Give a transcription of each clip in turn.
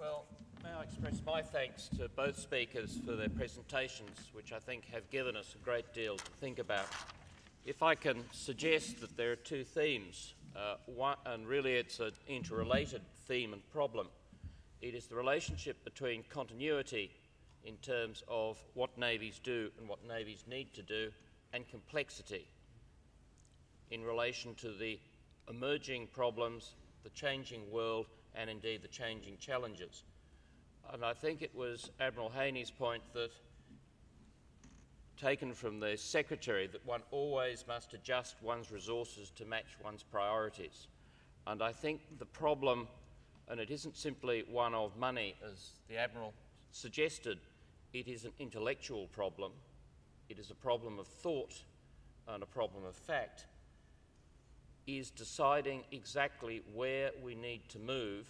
Well, may I express my thanks to both speakers for their presentations, which I think have given us a great deal to think about. If I can suggest that there are two themes, uh, one, and really it's an interrelated theme and problem, it is the relationship between continuity in terms of what navies do and what navies need to do, and complexity in relation to the emerging problems, the changing world, and indeed the changing challenges. And I think it was Admiral Haney's point that, taken from the Secretary, that one always must adjust one's resources to match one's priorities. And I think the problem, and it isn't simply one of money, as the Admiral suggested, it is an intellectual problem, it is a problem of thought and a problem of fact, is deciding exactly where we need to move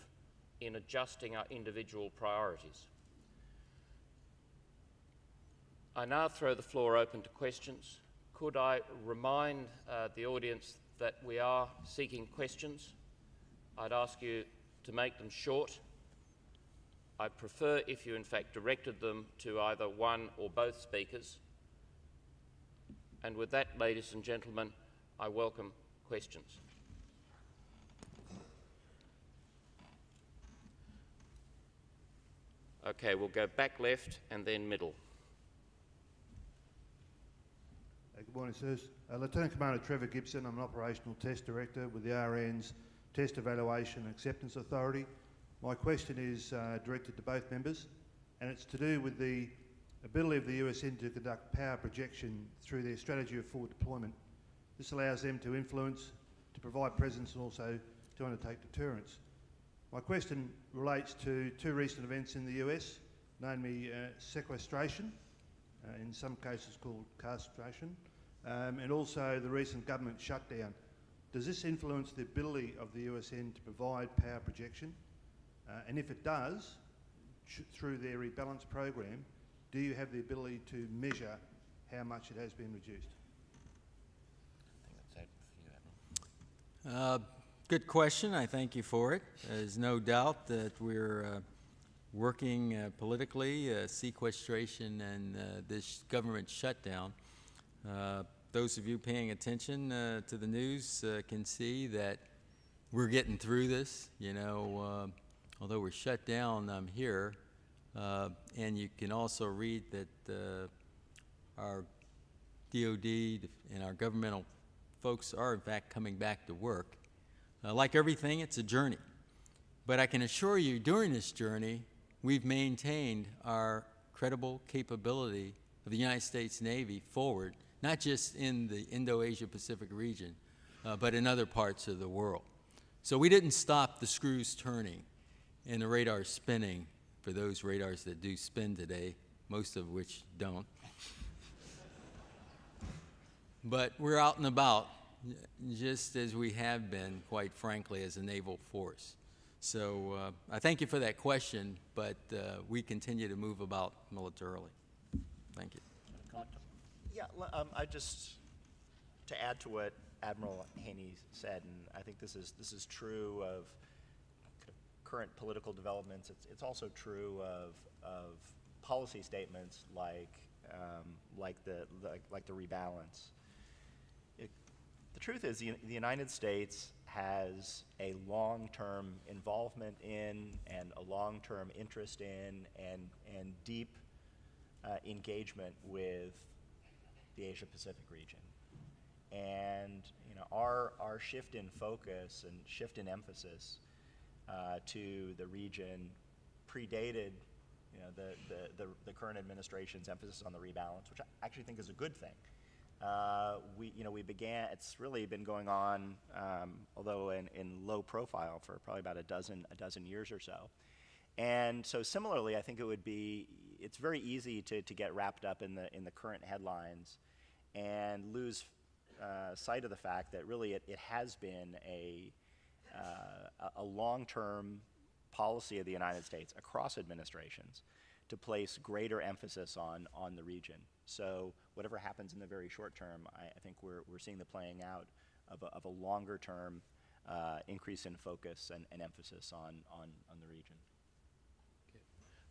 in adjusting our individual priorities. I now throw the floor open to questions. Could I remind uh, the audience that we are seeking questions? I'd ask you to make them short. I prefer if you in fact directed them to either one or both speakers. And with that, ladies and gentlemen, I welcome questions. Okay, we'll go back left and then middle. Uh, good morning, sirs. Uh, Lieutenant Commander Trevor Gibson. I'm an Operational Test Director with the RAN's Test Evaluation and Acceptance Authority. My question is uh, directed to both members, and it's to do with the ability of the USN to conduct power projection through their strategy of forward deployment this allows them to influence, to provide presence and also to undertake deterrence. My question relates to two recent events in the US, namely uh, sequestration, uh, in some cases called castration, um, and also the recent government shutdown. Does this influence the ability of the USN to provide power projection? Uh, and if it does, through their rebalance program, do you have the ability to measure how much it has been reduced? Uh, good question. I thank you for it. There's no doubt that we're uh, working uh, politically, uh, sequestration and uh, this government shutdown. Those of you paying attention to the news can see that we're getting through this. You know, although we're shut down, I'm here. and you can also read that our DOD and our governmental folks are, in fact, coming back to work. Uh, like everything, it's a journey. But I can assure you, during this journey, we've maintained our credible capability of the United States Navy forward, not just in the Indo-Asia Pacific region, uh, but in other parts of the world. So we didn't stop the screws turning and the radars spinning for those radars that do spin today, most of which don't but we're out and about just as we have been, quite frankly, as a naval force. So uh, I thank you for that question, but uh, we continue to move about militarily. Thank you. Yeah, um, I just to add to what Admiral Haney said, and I think this is this is true of current political developments. It's it's also true of of policy statements like um, like the like, like the rebalance. The truth is, the, United States has a long-term involvement in and a long-term interest in and, and deep uh, engagement with the Asia Pacific region. And you know, our, our shift in focus and shift in emphasis uh, to the region predated you know, the, the, the, the current administration's emphasis on the rebalance, which I actually think is a good thing. Uh, we, you know, we began, it's really been going on, um, although in, in low profile for probably about a dozen, a dozen years or so. And so similarly, I think it would be, it's very easy to, to get wrapped up in the, in the current headlines and lose uh, sight of the fact that really it, it has been a, uh, a long-term policy of the United States across administrations to place greater emphasis on, on the region. So whatever happens in the very short term, I, I think we're, we're seeing the playing out of a, of a longer term uh, increase in focus and, and emphasis on, on, on the region.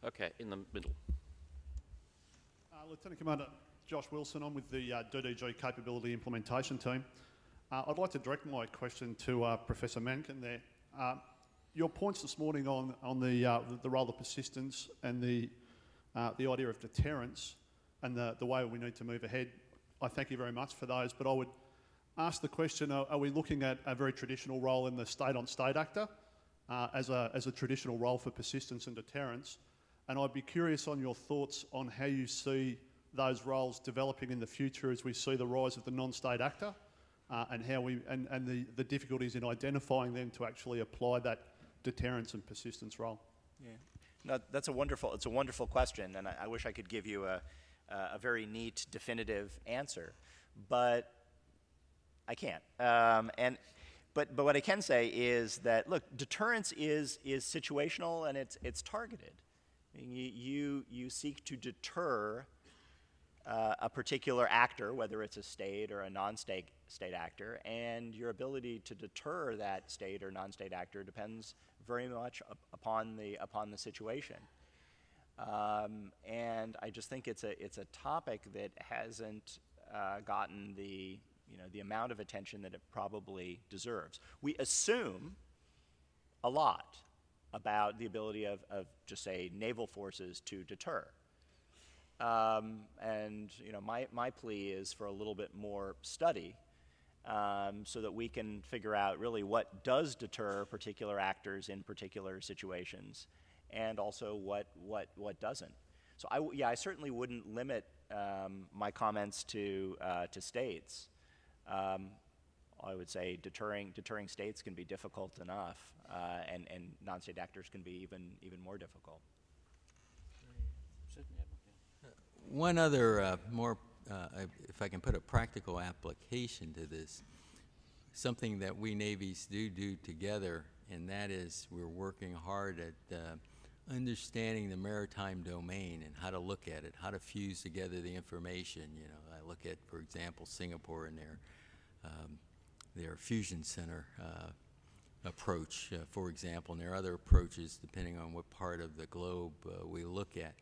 Okay, in the middle. Uh, Lieutenant Commander Josh Wilson, I'm with the uh, DDG Capability Implementation Team. Uh, I'd like to direct my question to uh, Professor Mahnken there. Uh, your points this morning on, on the, uh, the, the role of persistence and the, uh, the idea of deterrence and the, the way we need to move ahead, I thank you very much for those, but I would ask the question, are, are we looking at a very traditional role in the state-on-state actor uh, as, a, as a traditional role for persistence and deterrence? And I'd be curious on your thoughts on how you see those roles developing in the future as we see the rise of the non-state actor uh, and how we and, and the, the difficulties in identifying them to actually apply that deterrence and persistence role. Yeah. No, that's a wonderful, it's a wonderful question, and I, I wish I could give you a, a very neat, definitive answer, but I can't. Um, and, but, but what I can say is that, look, deterrence is, is situational and it's, it's targeted. You, you, you seek to deter uh, a particular actor, whether it's a state or a non-state state actor, and your ability to deter that state or non-state actor depends very much up upon the upon the situation. Um, and I just think it's a it's a topic that hasn't uh, gotten the you know the amount of attention that it probably deserves. We assume a lot about the ability of, of just say naval forces to deter. Um, and you know, my, my plea is for a little bit more study um, so that we can figure out really what does deter particular actors in particular situations and also what, what, what doesn't. So I, yeah, I certainly wouldn't limit um, my comments to, uh, to states. Um, I would say deterring, deterring states can be difficult enough, uh, and, and non-state actors can be even, even more difficult. One other uh, more, uh, if I can put a practical application to this, something that we navies do do together, and that is we're working hard at uh, understanding the maritime domain and how to look at it, how to fuse together the information. You know, I look at, for example, Singapore and their um, their fusion center uh, approach, uh, for example, and there are other approaches depending on what part of the globe uh, we look at.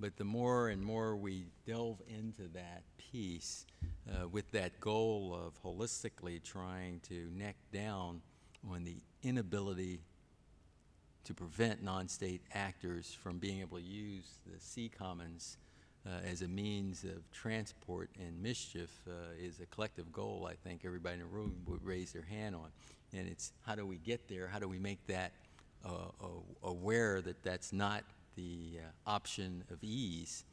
But the more and more we delve into that piece uh, with that goal of holistically trying to neck down on the inability to prevent non-state actors from being able to use the sea commons uh, as a means of transport and mischief uh, is a collective goal I think everybody in the room would raise their hand on. And it's how do we get there? How do we make that uh, aware that that's not the uh, option of ease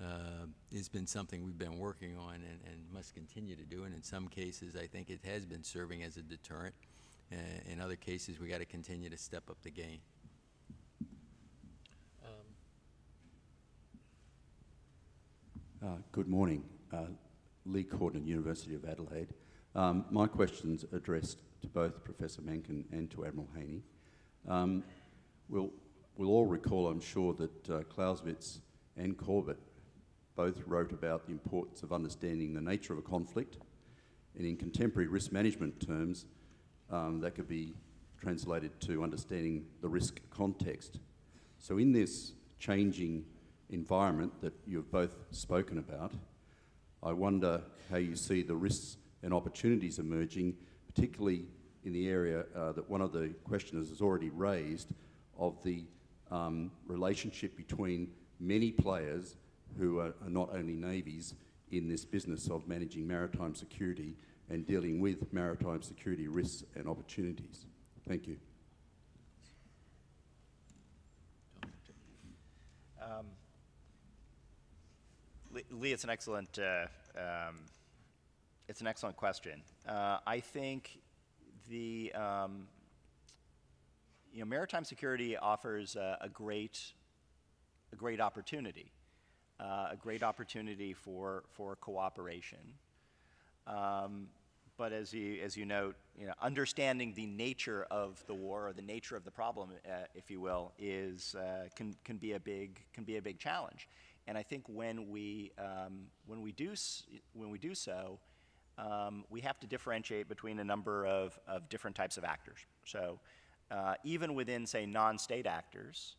uh, has been something we've been working on and, and, must continue to do. And in some cases, I think it has been serving as a deterrent. Uh, in other cases, we got to continue to step up the game. Uh, good morning. Uh, Lee Cordner, University of Adelaide. Um, my question's addressed to both Professor Mahnken and to Admiral Haney. Um, we'll, we'll all recall, I'm sure, that uh, Clausewitz and Corbett both wrote about the importance of understanding the nature of a conflict, and in contemporary risk management terms, um, that could be translated to understanding the risk context. So in this changing environment that you've both spoken about, I wonder how you see the risks and opportunities emerging, particularly in the area uh, that one of the questioners has already raised of the um, relationship between many players who are, are not only navies in this business of managing maritime security and dealing with maritime security risks and opportunities. Thank you. Um, Lee, it's an excellent, uh, um, it's an excellent question. Uh, I think the, um, you know, maritime security offers a, a great, a great opportunity, uh, a great opportunity for for cooperation. Um, but as you as you note, you know, understanding the nature of the war or the nature of the problem, uh, if you will, is uh, can can be a big can be a big challenge. And I think when we, um, when we, do, when we do so, um, we have to differentiate between a number of, of different types of actors. So uh, even within, say, non-state actors,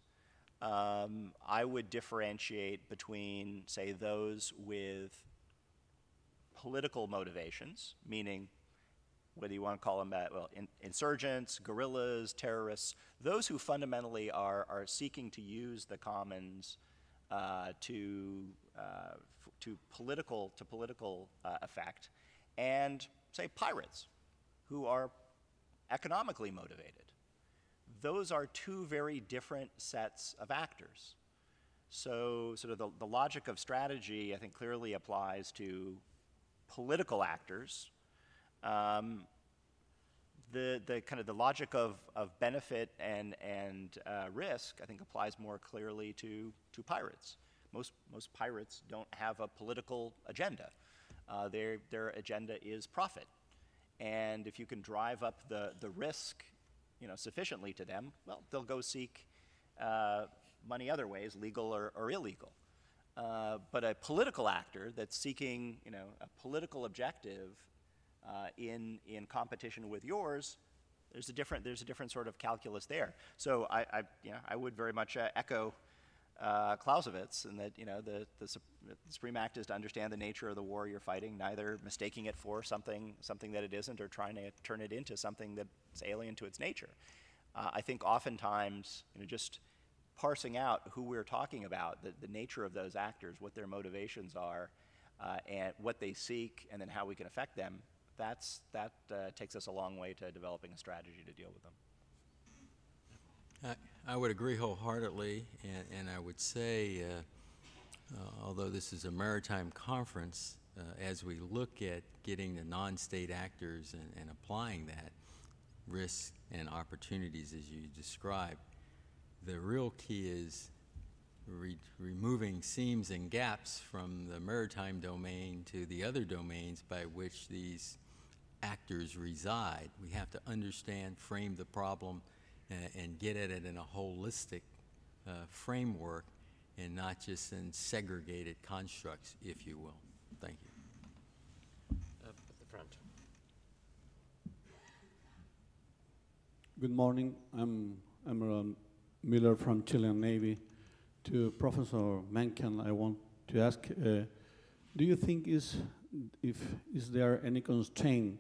um, I would differentiate between, say, those with political motivations, meaning whether you want to call them uh, well, in, insurgents, guerrillas, terrorists, those who fundamentally are, are seeking to use the commons uh, to, uh, to political, to political uh, effect, and say pirates, who are economically motivated. Those are two very different sets of actors. So, sort of the, the logic of strategy, I think, clearly applies to political actors. Um, the, the kind of the logic of, of benefit and, and uh, risk, I think, applies more clearly to, to pirates. Most, most pirates don't have a political agenda. Uh, their, their agenda is profit. And if you can drive up the, the risk you know, sufficiently to them, well, they'll go seek uh, money other ways, legal or, or illegal. Uh, but a political actor that's seeking, you know, a political objective uh, in in competition with yours, there's a different there's a different sort of calculus there. So I, I you know, I would very much uh, echo uh, Clausewitz in that you know the, the Sup- the Supreme Act is to understand the nature of the war you're fighting, neither mistaking it for something something that it isn't or trying to turn it into something that's alien to its nature. Uh, I think oftentimes you know just parsing out who we're talking about, the, the nature of those actors, what their motivations are, uh, and what they seek, and then how we can affect them, that's, that uh, takes us a long way to developing a strategy to deal with them. I, I would agree wholeheartedly, and, and I would say, uh, uh, although this is a maritime conference, uh, as we look at getting the non-state actors and, and applying that, risks and opportunities as you described, the real key is re- removing seams and gaps from the maritime domain to the other domains by which these actors reside. We have to understand, frame the problem, uh, and get at it in a holistic uh, framework and not just in segregated constructs, if you will. Thank you. Uh, at the front. Good morning. I'm Emerald Miller from Chilean Navy. To Professor Mahnken, I want to ask: uh, Do you think is if is there any constraint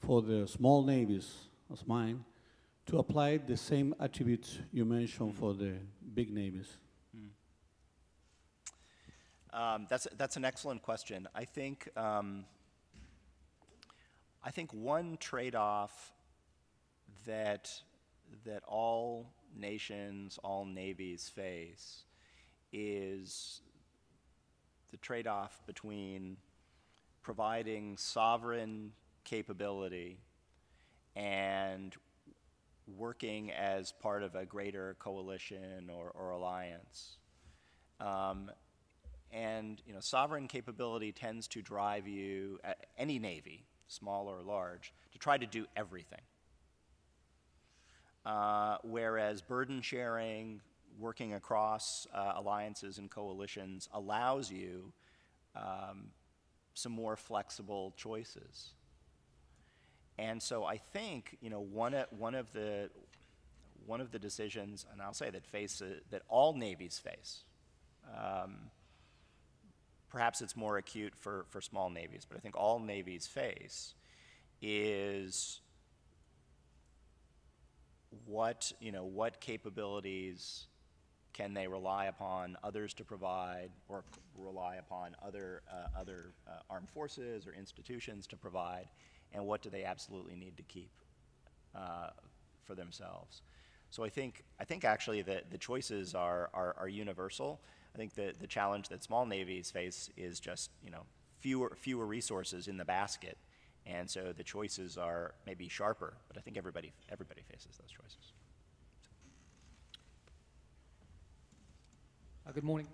for the small navies as mine to apply the same attributes you mentioned for the big navies? Um, that's, that's an excellent question. I think, um, I think one trade-off that, that all nations, all navies face is the trade-off between providing sovereign capability and working as part of a greater coalition or, or alliance. Um, and you know, sovereign capability tends to drive you, any navy, small or large, to try to do everything. Uh, whereas burden sharing, working across uh, alliances and coalitions, allows you um, some more flexible choices. And so I think you know one of, one of the one of the decisions, and I'll say that face uh, that all navies face. Um, perhaps it's more acute for, for small navies, but I think all navies face is what you know what capabilities can they rely upon others to provide or rely upon other uh, other uh, armed forces or institutions to provide and what do they absolutely need to keep uh, for themselves? So I think I think actually the, the choices are, are, are universal. I think the, the challenge that small navies face is just you know fewer fewer resources in the basket and so the choices are maybe sharper but I think everybody everybody faces those choices Uh, Good morning.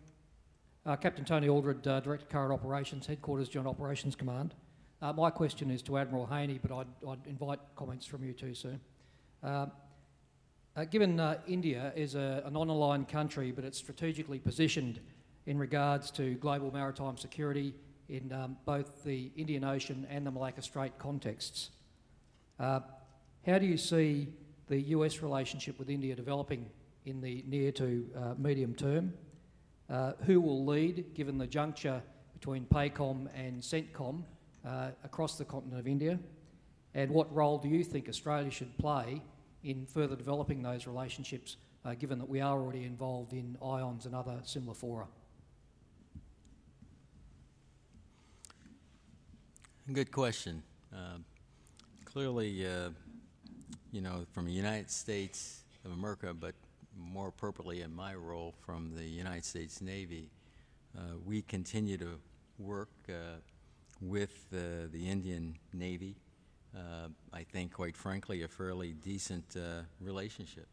Uh, Captain Tony Aldred, uh, Director Current Operations, Headquarters Joint Operations Command. Uh, my question is to Admiral Haney, but I'd, I'd invite comments from you too soon. Uh, uh, given India is a, a non-aligned country, but it's strategically positioned in regards to global maritime security in um, both the Indian Ocean and the Malacca Strait contexts, uh, how do you see the US relationship with India developing in the near to uh, medium term? Uh, who will lead, given the juncture between PACOM and CENTCOM uh, across the continent of India? And what role do you think Australia should play in further developing those relationships, uh, given that we are already involved in IONS and other similar fora? Good question. Uh, clearly, uh, you know, from the United States of America, but more appropriately in my role from the United States Navy, uh, we continue to work uh, with uh, the Indian Navy. Uh, I think, quite frankly, a fairly decent relationship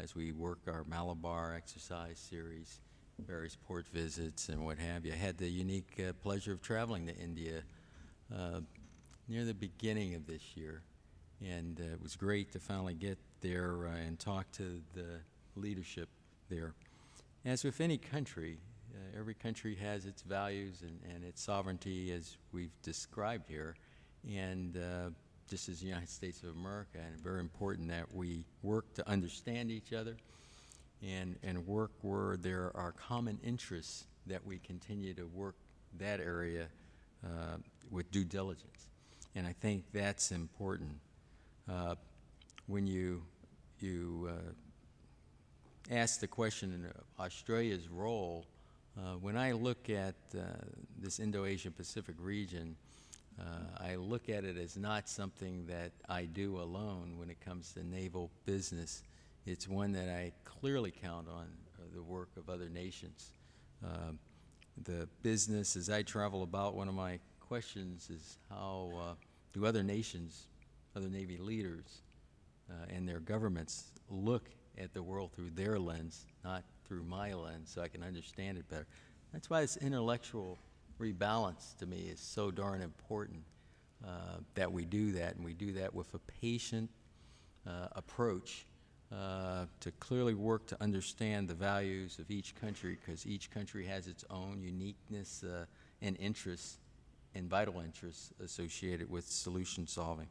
as we work our Malabar exercise series, various port visits, and what have you. I had the unique pleasure of traveling to India near the beginning of this year. And uh, it was great to finally get there uh, and talk to the leadership there. As with any country, uh, every country has its values and, and, its sovereignty, as we've described here. And just as the United States of America, and very important that we work to understand each other and, and work where there are common interests that we continue to work that area uh, with due diligence. And I think that's important. Uh, when you, you uh, ask the question of Australia's role, uh, when I look at uh, this Indo-Asian Pacific region, uh, I look at it as not something that I do alone when it comes to naval business. It's one that I clearly count on the work of other nations. The business, as I travel about, one of my questions is how uh, do other nations, other Navy leaders, uh, and their governments look at the world through their lens, not through my lens, so I can understand it better. That's why this intellectual rebalance to me is so darn important uh, that we do that, and we do that with a patient uh, approach uh, to clearly work to understand the values of each country because each country has its own uniqueness uh, and interests and vital interests associated with solution solving.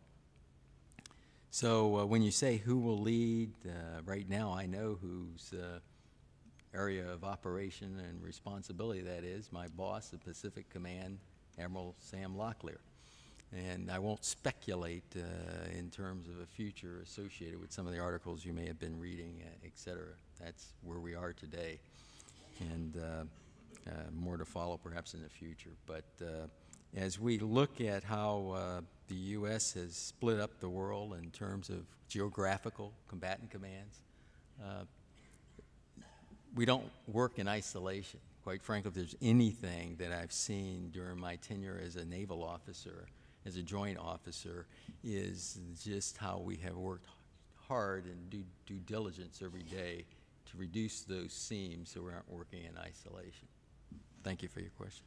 So uh, when you say who will lead, uh, right now I know whose uh, area of operation and responsibility that is, my boss at Pacific Command, Admiral Sam Locklear. And I won't speculate uh, in terms of a future associated with some of the articles you may have been reading, uh, et cetera. That's where we are today. And uh, more to follow perhaps in the future. But as we look at how uh, the U.S. has split up the world in terms of geographical combatant commands, uh, we don't work in isolation. Quite frankly, if there's anything that I've seen during my tenure as a naval officer, as a joint officer, is just how we have worked hard and do due diligence every day to reduce those seams so we aren't working in isolation. Thank you for your question.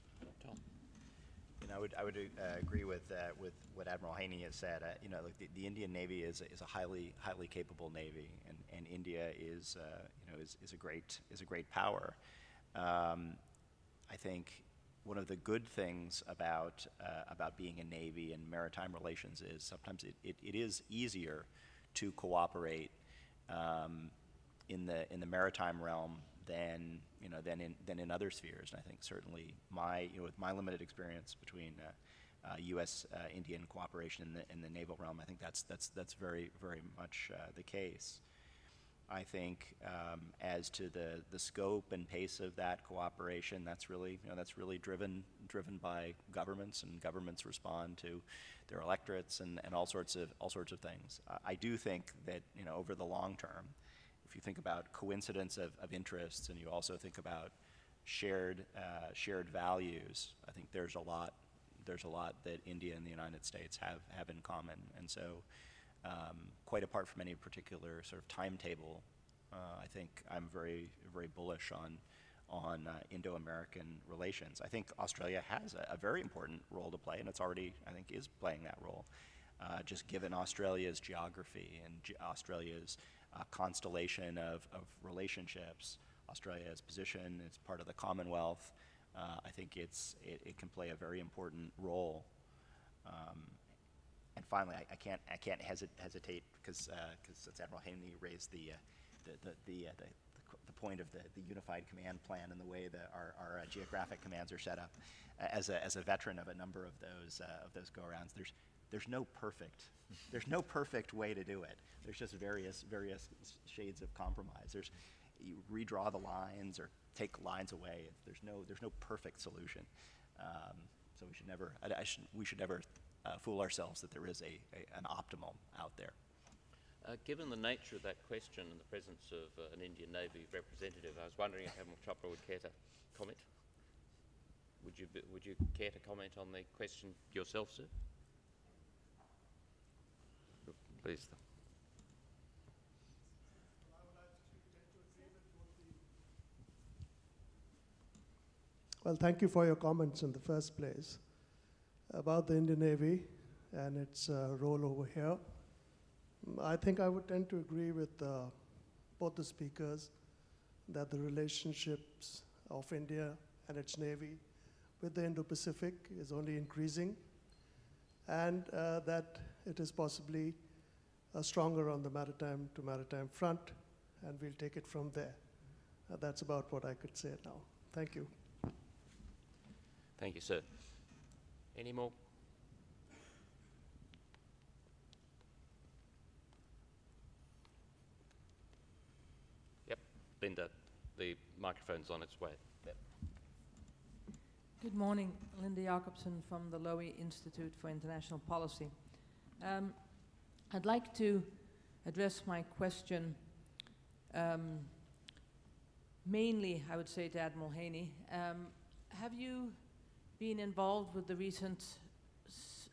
I would, I would uh, agree with, uh, with what Admiral Haney has said. Uh, you know, like the, the, Indian Navy is, is a highly, highly capable Navy, and, and India is, uh, you know, is, is, a great, is a great power. Um, I think one of the good things about, uh, about being a Navy and maritime relations is sometimes it, it, it is easier to cooperate um, in, the, in the maritime realm than you know than in than in other spheres. And I think certainly my you know with my limited experience between uh, uh, U.S. Uh, Indian cooperation in the in the naval realm, I think that's that's that's very very much uh, the case. I think um, as to the the scope and pace of that cooperation, that's really you know that's really driven driven by governments and governments respond to their electorates and, and all sorts of all sorts of things. I do think that you know over the long term if you think about coincidence of, of interests and you also think about shared, uh, shared values, I think there's a lot, there's a lot that India and the United States have, have in common. And so um, quite apart from any particular sort of timetable, uh, I think I'm very, very bullish on, on uh, Indo-American relations. I think Australia has a, a, very important role to play, and it's already, I think, is playing that role. Uh, just given Australia's geography and ge Australia's uh, constellation of, of relationships. Australia's position, it's part of the Commonwealth. Uh, I think it's, it, it, can play a very important role. Um, and finally, I, I, can't, I can't hesit, hesitate because because uh, Admiral Haney raised the, uh, the, the, the, uh, the, the point of the, the unified command plan and the way that our, our uh, geographic commands are set up. As a, as a veteran of a number of those, uh, of those go-arounds, there's, there's no perfect, there's no perfect way to do it. There's just various, various shades of compromise. There's, you redraw the lines or take lines away. There's no, there's no perfect solution. Um, so we should never, I, I should, we should never uh, fool ourselves that there is a, a, an optimal out there. Uh, given the nature of that question and the presence of uh, an Indian Navy representative, I was wondering if Admiral Chopra would care to comment. Would you, be, would you care to comment on the question yourself, sir? Please. Well, thank you for your comments in the first place about the Indian Navy and its uh, role over here. Mm, I think I would tend to agree with uh, both the speakers that the relationships of India and its Navy with the Indo Pacific is only increasing, and uh, that it is possibly uh, stronger on the maritime to maritime front, and we'll take it from there. Uh, that's about what I could say now. Thank you. Thank you, sir. Any more? Yep, Linda, the microphone's on its way. Yep. Good morning, Linda Jakobson from the Lowy Institute for International Policy. Um, I'd like to address my question um, mainly, I would say, to Admiral Haney. Um, have you been involved with the recent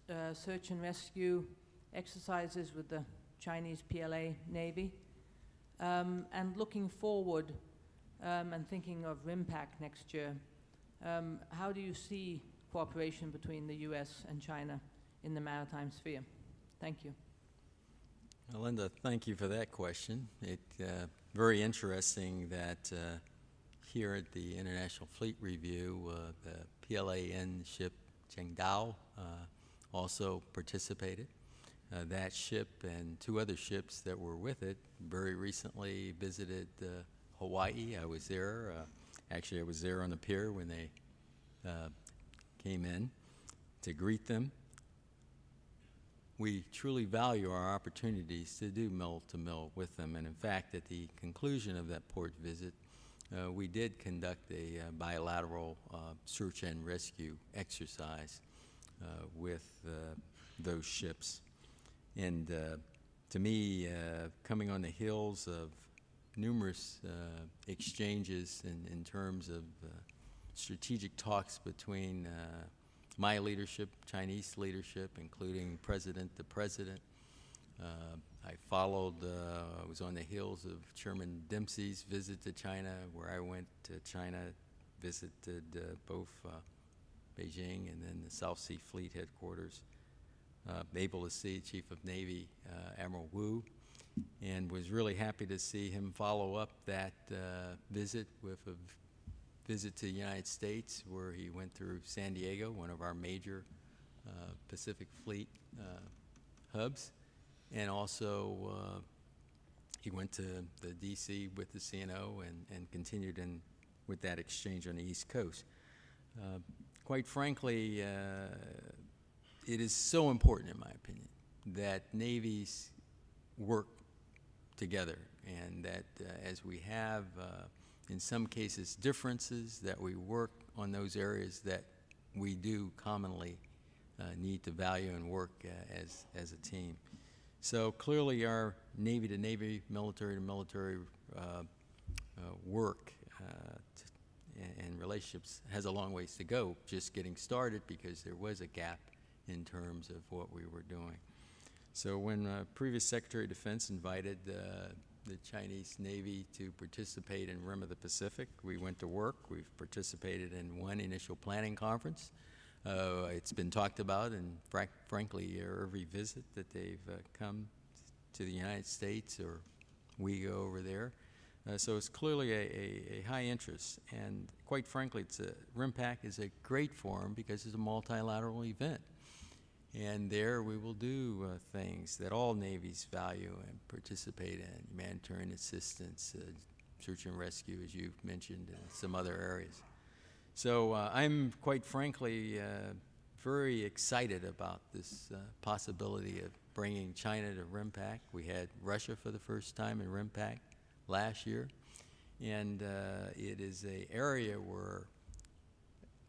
uh, search and rescue exercises with the Chinese PLA Navy? Um, and looking forward um, and thinking of RIMPAC next year, um, how do you see cooperation between the U.S. and China in the maritime sphere? Thank you. Well, Linda, thank you for that question. It uh, very interesting that uh, here at the International Fleet Review, uh, the PLAN ship Qingdao uh, also participated. Uh, that ship and two other ships that were with it very recently visited uh, Hawaii. I was there. Uh, actually, I was there on the pier when they uh, came in to greet them we truly value our opportunities to do mill to mill with them. And in fact, at the conclusion of that port visit, uh, we did conduct a uh, bilateral uh, search and rescue exercise uh, with uh, those ships. And uh, to me, coming on the heels of numerous exchanges in, in terms of strategic talks between my leadership, Chinese leadership, including president to president. I followed, uh, I was on the heels of Chairman Dempsey's visit to China, where I went to China, visited uh, both uh, Beijing and then the South Sea Fleet headquarters. Able to see Chief of Navy uh, Admiral Wu, and was really happy to see him follow up that uh, visit with a visit to the United States, where he went through San Diego, one of our major uh, Pacific Fleet hubs, and also uh, he went to the D.C. with the CNO and, and continued in with that exchange on the East Coast. Uh, quite frankly, uh, it is so important, in my opinion, that navies work together, and that uh, as we have uh, in some cases differences that we work on those areas that we do commonly uh, need to value and work as, as a team. So clearly our Navy to Navy, military to military uh, uh, work uh, and relationships has a long ways to go, just getting started because there was a gap in terms of what we were doing. So when uh, previous Secretary of Defense invited uh, the Chinese Navy to participate in Rim of the Pacific. We went to work. We've participated in one initial planning conference. Uh, it's been talked about, and frank, frankly, every visit that they've uh, come to the United States or we go over there. Uh, so it's clearly a, a, a high interest, and quite frankly, it's a, RIMPAC is a great forum because it's a multilateral event. And there we will do uh, things that all navies value and participate in humanitarian assistance, uh, search and rescue, as you've mentioned, and some other areas. So uh, I'm quite frankly uh, very excited about this uh, possibility of bringing China to RIMPAC. We had Russia for the first time in RIMPAC last year. And uh, it is an area where,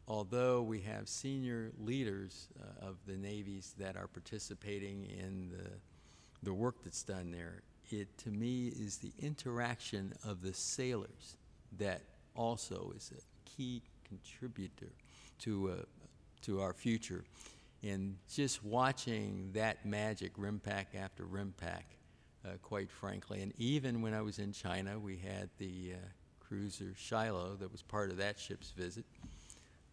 although we have senior leaders uh, of the navies that are participating in the, the work that's done there, it to me is the interaction of the sailors that also is a key contributor to, uh, to our future. And just watching that magic RIMPAC after RIMPAC uh, quite frankly. And even when I was in China, we had the uh, cruiser Shiloh that was part of that ship's visit.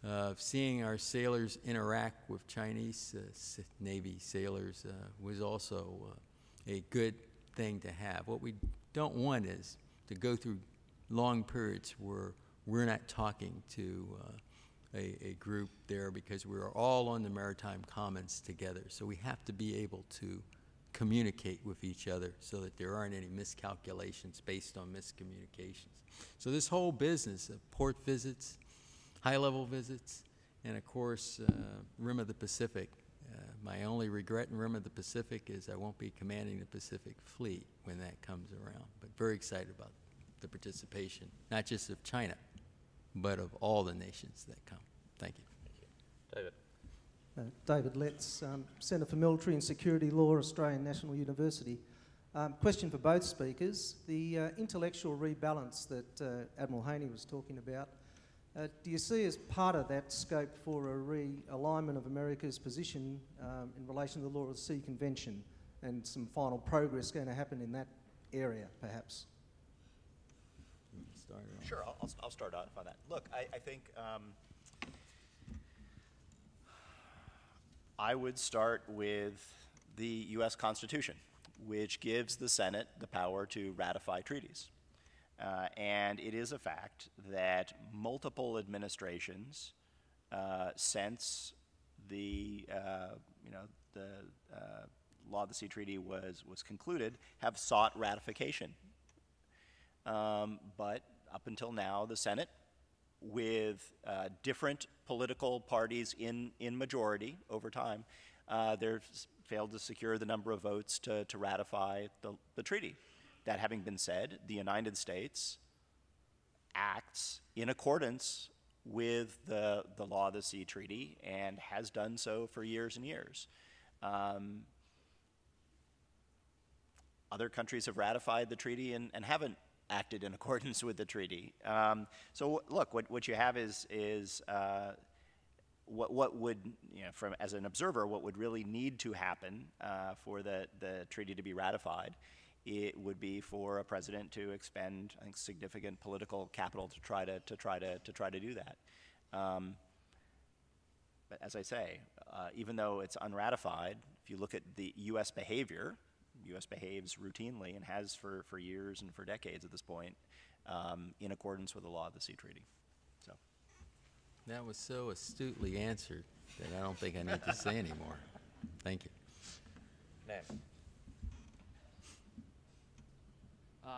Uh, seeing our sailors interact with Chinese uh, Navy sailors uh, was also uh, a good thing to have. What we don't want is to go through long periods where we're not talking to a, a, group there because we're all on the maritime commons together. So we have to be able to communicate with each other so that there aren't any miscalculations based on miscommunications. So this whole business of port visits, high-level visits, and of course, uh, Rim of the Pacific. Uh, my only regret in Rim of the Pacific is I won't be commanding the Pacific Fleet when that comes around, but very excited about the participation, not just of China, but of all the nations that come. Thank you. Thank you. David. Uh, David Letts, um, Centre for Military and Security Law, Australian National University. Um, question for both speakers. The uh, intellectual rebalance that uh, Admiral Haney was talking about, uh, do you see as part of that scope for a realignment of America's position um, in relation to the Law of the Sea Convention and some final progress going to happen in that area, perhaps? Sure, I'll, I'll start off on that. Look, I, I think um, I would start with the U.S. Constitution, which gives the Senate the power to ratify treaties. Uh, and it is a fact that multiple administrations, uh, since the uh, you know the uh, Law of the Sea Treaty was was concluded, have sought ratification. Um, but up until now, the Senate with uh, different political parties in, in majority over time, uh, they've failed to secure the number of votes to, to ratify the, the treaty. That having been said, the United States acts in accordance with the, the law of the sea treaty and has done so for years and years. Um, other countries have ratified the treaty and, and haven't acted in accordance with the treaty. Um, so look, what, what you have is, is uh, what, what would, you know, from, as an observer, what would really need to happen uh, for the, the treaty to be ratified, it would be for a president to expend, I think, significant political capital to try to, to, try, to, to try to do that. Um, but as I say, uh, even though it's unratified, if you look at the U.S. behavior, U.S. behaves routinely and has for, for years and for decades at this point um, in accordance with the law of the sea treaty. So. That was so astutely answered that I don't think I need to say anymore. Thank you. Nam. Uh,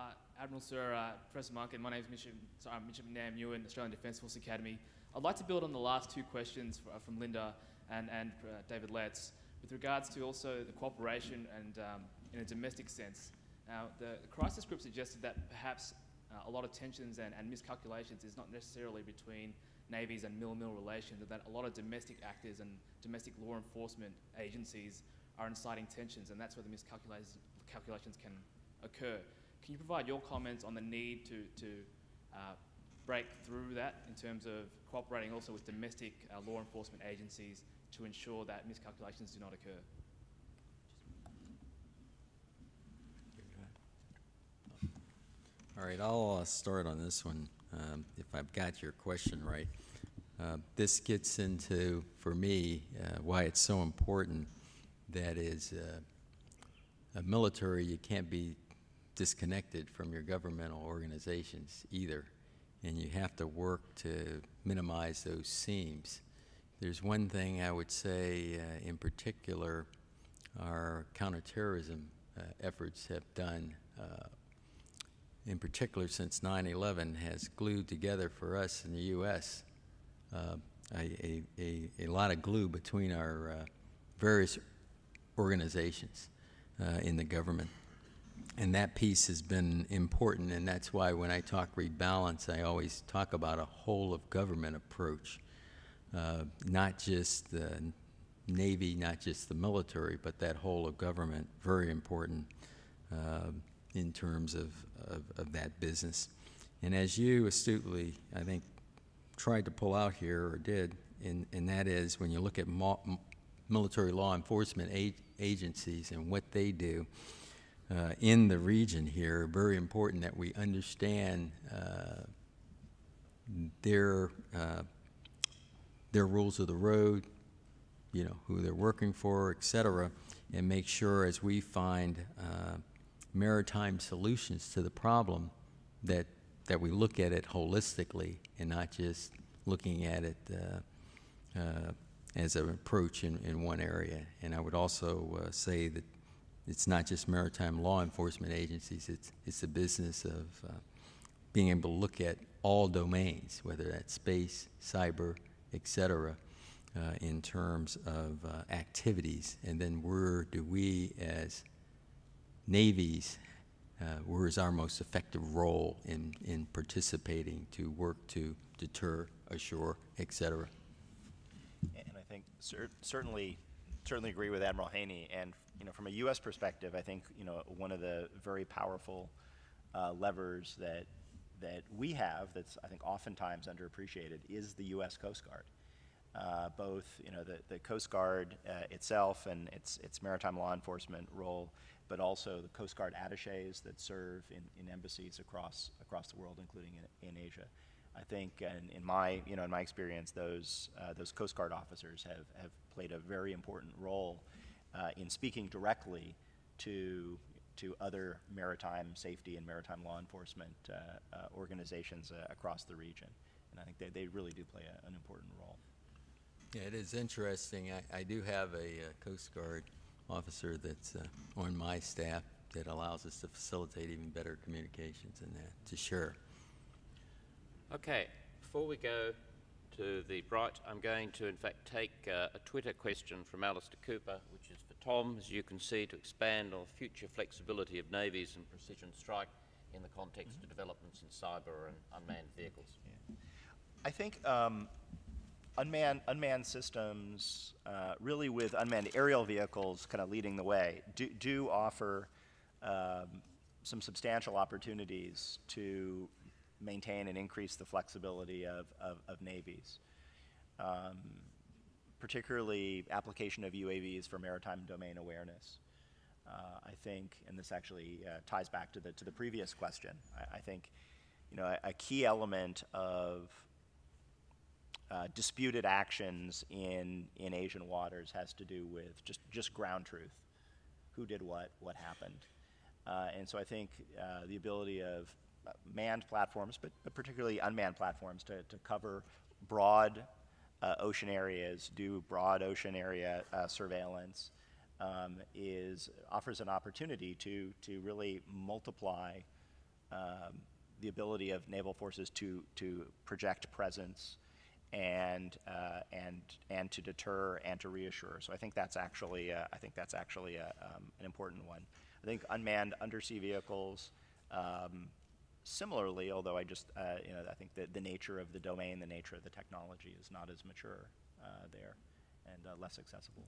Admiral Sir, uh, Professor Mahnken, my name is Mitchell, sorry, Mitchell Nam Ewan, Australian Defence Force Academy. I'd like to build on the last two questions for, uh, from Linda and, and uh, David Letts with regards to also the cooperation and um, in a domestic sense. Now, the, crisis group suggested that perhaps uh, a lot of tensions and, and, miscalculations is not necessarily between navies and mil-mil relations, but that a lot of domestic actors and domestic law enforcement agencies are inciting tensions, and that's where the miscalculations can occur. Can you provide your comments on the need to, to uh, break through that in terms of cooperating also with domestic uh, law enforcement agencies to ensure that miscalculations do not occur? All right, I'll uh, start on this one, um, if I've got your question right. Uh, this gets into, for me, uh, why it's so important that is uh, a military, you can't be disconnected from your governmental organizations either. And you have to work to minimize those seams there's one thing I would say uh, in particular our counterterrorism uh, efforts have done, in particular since 9-11, has glued together for us in the U.S. Uh, a, a, a, lot of glue between our uh, various organizations uh, in the government. And that piece has been important, and that's why when I talk rebalance, I always talk about a whole of government approach, uh, not just the Navy, not just the military, but that whole of government, very important uh, in terms of, of, of, that business. And as you astutely, I think, tried to pull out here, or did, and, and that is when you look at military law enforcement agencies and what they do, uh, in the region here, very important that we understand uh, their uh, their rules of the road, you know, who they're working for, et cetera, and make sure as we find uh, maritime solutions to the problem that that we look at it holistically and not just looking at it uh, uh, as an approach in, in one area. And I would also say that it's not just maritime law enforcement agencies, it's, it's the business of uh, being able to look at all domains, whether that's space, cyber, et cetera, uh, in terms of uh, activities. And then where do we as navies, uh, where is our most effective role in, in participating to work to deter ashore, et cetera? And I think cer certainly, certainly agree with Admiral Haney. And you know, from a U.S. perspective, I think you know one of the very powerful uh, levers that that we have that's I think oftentimes underappreciated is the U.S. Coast Guard. Uh, both you know the, the Coast Guard uh, itself and its its maritime law enforcement role, but also the Coast Guard attaches that serve in, in embassies across across the world, including in, in Asia. I think, in, in my you know in my experience, those uh, those Coast Guard officers have have played a very important role uh, in speaking directly to to other maritime safety and maritime law enforcement uh, uh, organizations uh, across the region. And I think they, they really do play a, an important role. Yeah, it is interesting. I, I do have a, a Coast Guard officer that's uh, on my staff that allows us to facilitate even better communications and that, to share. Okay, before we go to the bright, I'm going to in fact take uh, a Twitter question from Alistair Cooper, which is for Tom, as you can see, to expand on future flexibility of navies and precision strike in the context mm -hmm. of developments in cyber and unmanned vehicles. Yeah. I think um, unmanned, unmanned systems, uh, really with unmanned aerial vehicles kind of leading the way, do, do offer um, some substantial opportunities to maintain and increase the flexibility of, of, of navies. Um, particularly application of UAVs for maritime domain awareness. Uh, I think, and this actually uh, ties back to the, to the previous question, I, I think you know, a, a, key element of uh, disputed actions in, in Asian waters has to do with just, just ground truth. Who did what, what happened. Uh, and so I think uh, the ability of manned platforms, but, but, particularly unmanned platforms to, to cover broad uh, ocean areas, do broad ocean area uh, surveillance, um, is offers an opportunity to to really multiply um, the ability of naval forces to to project presence and uh, and and to deter and to reassure. So I think that's actually uh, I think that's actually a, um, an important one. I think unmanned undersea vehicles. Um, Similarly, although I just, uh, you know, I think that the nature of the domain, the nature of the technology is not as mature uh, there and uh, less accessible.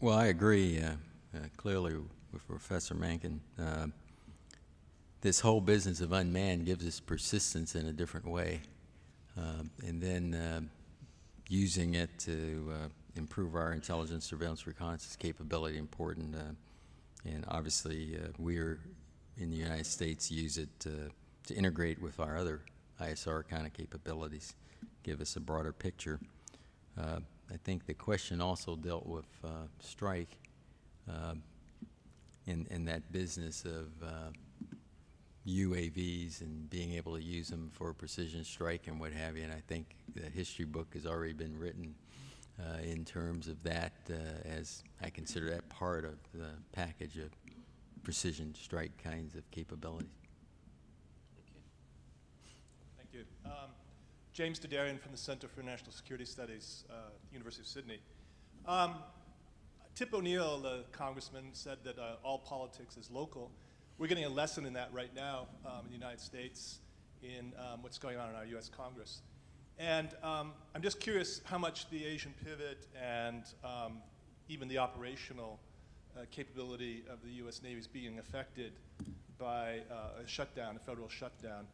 Well, I agree uh, uh, clearly with Professor Mahnken. Uh, this whole business of unmanned gives us persistence in a different way. and then using it to improve our intelligence, surveillance, reconnaissance capability important. Uh, and obviously, uh, we're in the United States use it to, to integrate with our other ISR kind of capabilities, give us a broader picture. Uh, I think the question also dealt with uh, strike uh, in, in that business of uh, UAVs and being able to use them for precision strike and what have you. And I think the history book has already been written uh, in terms of that, uh, as I consider that part of the package of precision strike kinds of capabilities. Thank you. Um, James Dedarian from the Center for National Security Studies, uh, University of Sydney. Um, Tip O'Neill, the congressman, said that uh, all politics is local. We're getting a lesson in that right now um, in the United States in um, what's going on in our U.S. Congress. And um, I'm just curious how much the Asian pivot and um, even the operational uh, capability of the U.S. Navy is being affected by uh, a shutdown, a federal shutdown,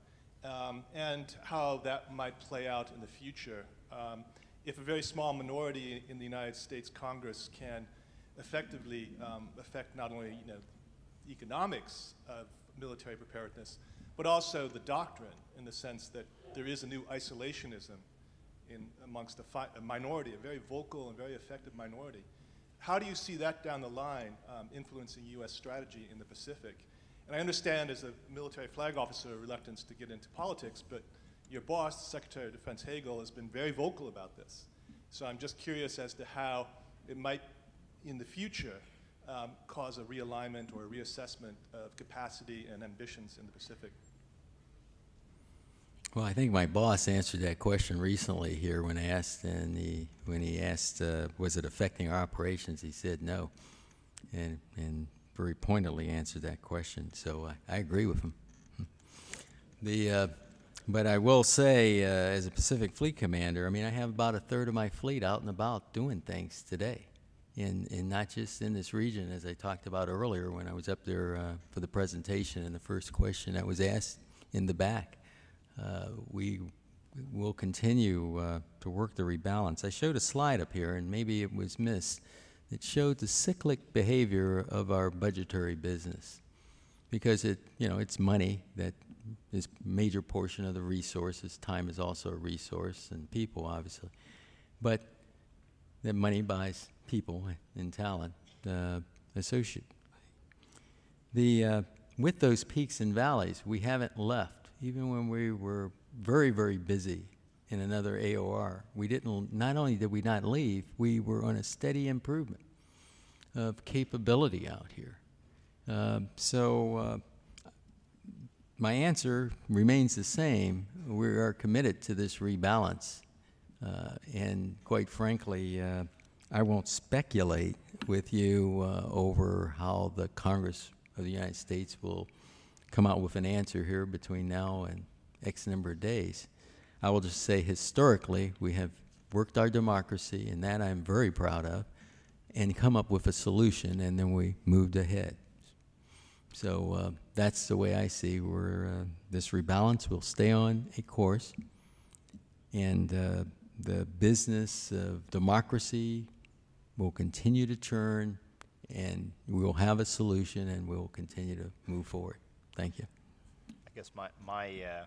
um, and how that might play out in the future. Um, if a very small minority in the United States Congress can effectively affect not only you know, economics of military preparedness, but also the doctrine in the sense that there is a new isolationism in amongst a, a minority, a very vocal and very effective minority. How do you see that down the line um, influencing U.S. strategy in the Pacific? And I understand as a military flag officer a reluctance to get into politics, but your boss, Secretary of Defense Hagel, has been very vocal about this. So I'm just curious as to how it might, in the future, um, cause a realignment or a reassessment of capacity and ambitions in the Pacific? Well, I think my boss answered that question recently here when asked, and he, when he asked, uh, was it affecting our operations? He said no, and and very pointedly answered that question. So I, I agree with him. The, uh, but I will say, uh, as a Pacific Fleet commander, I mean, I have about a third of my fleet out and about doing things today in, in not just in this region, as I talked about earlier when I was up there uh, for the presentation and the first question that was asked in the back. Uh, we will continue uh, to work the rebalance. I showed a slide up here, and maybe it was missed, that showed the cyclic behavior of our budgetary business. Because it, you know, it's money that is major portion of the resources. Time is also a resource, and people, obviously. But that money buys people and talent uh, associated. The, uh, with those peaks and valleys, we haven't left. Even when we were very, very busy in another AOR, we didn't, not only did we not leave, we were on a steady improvement of capability out here. Uh, so uh, my answer remains the same. We are committed to this rebalance. Uh, and quite frankly, uh, I won't speculate with you uh, over how the Congress of the United States will come out with an answer here between now and X number of days. I will just say historically, we have worked our democracy, and that I'm very proud of, and come up with a solution, and then we moved ahead. So uh, that's the way I see where uh, this rebalance will stay on a course, and uh, the business of democracy will continue to churn, and we will have a solution, and we will continue to move forward. Thank you. I guess my, my uh,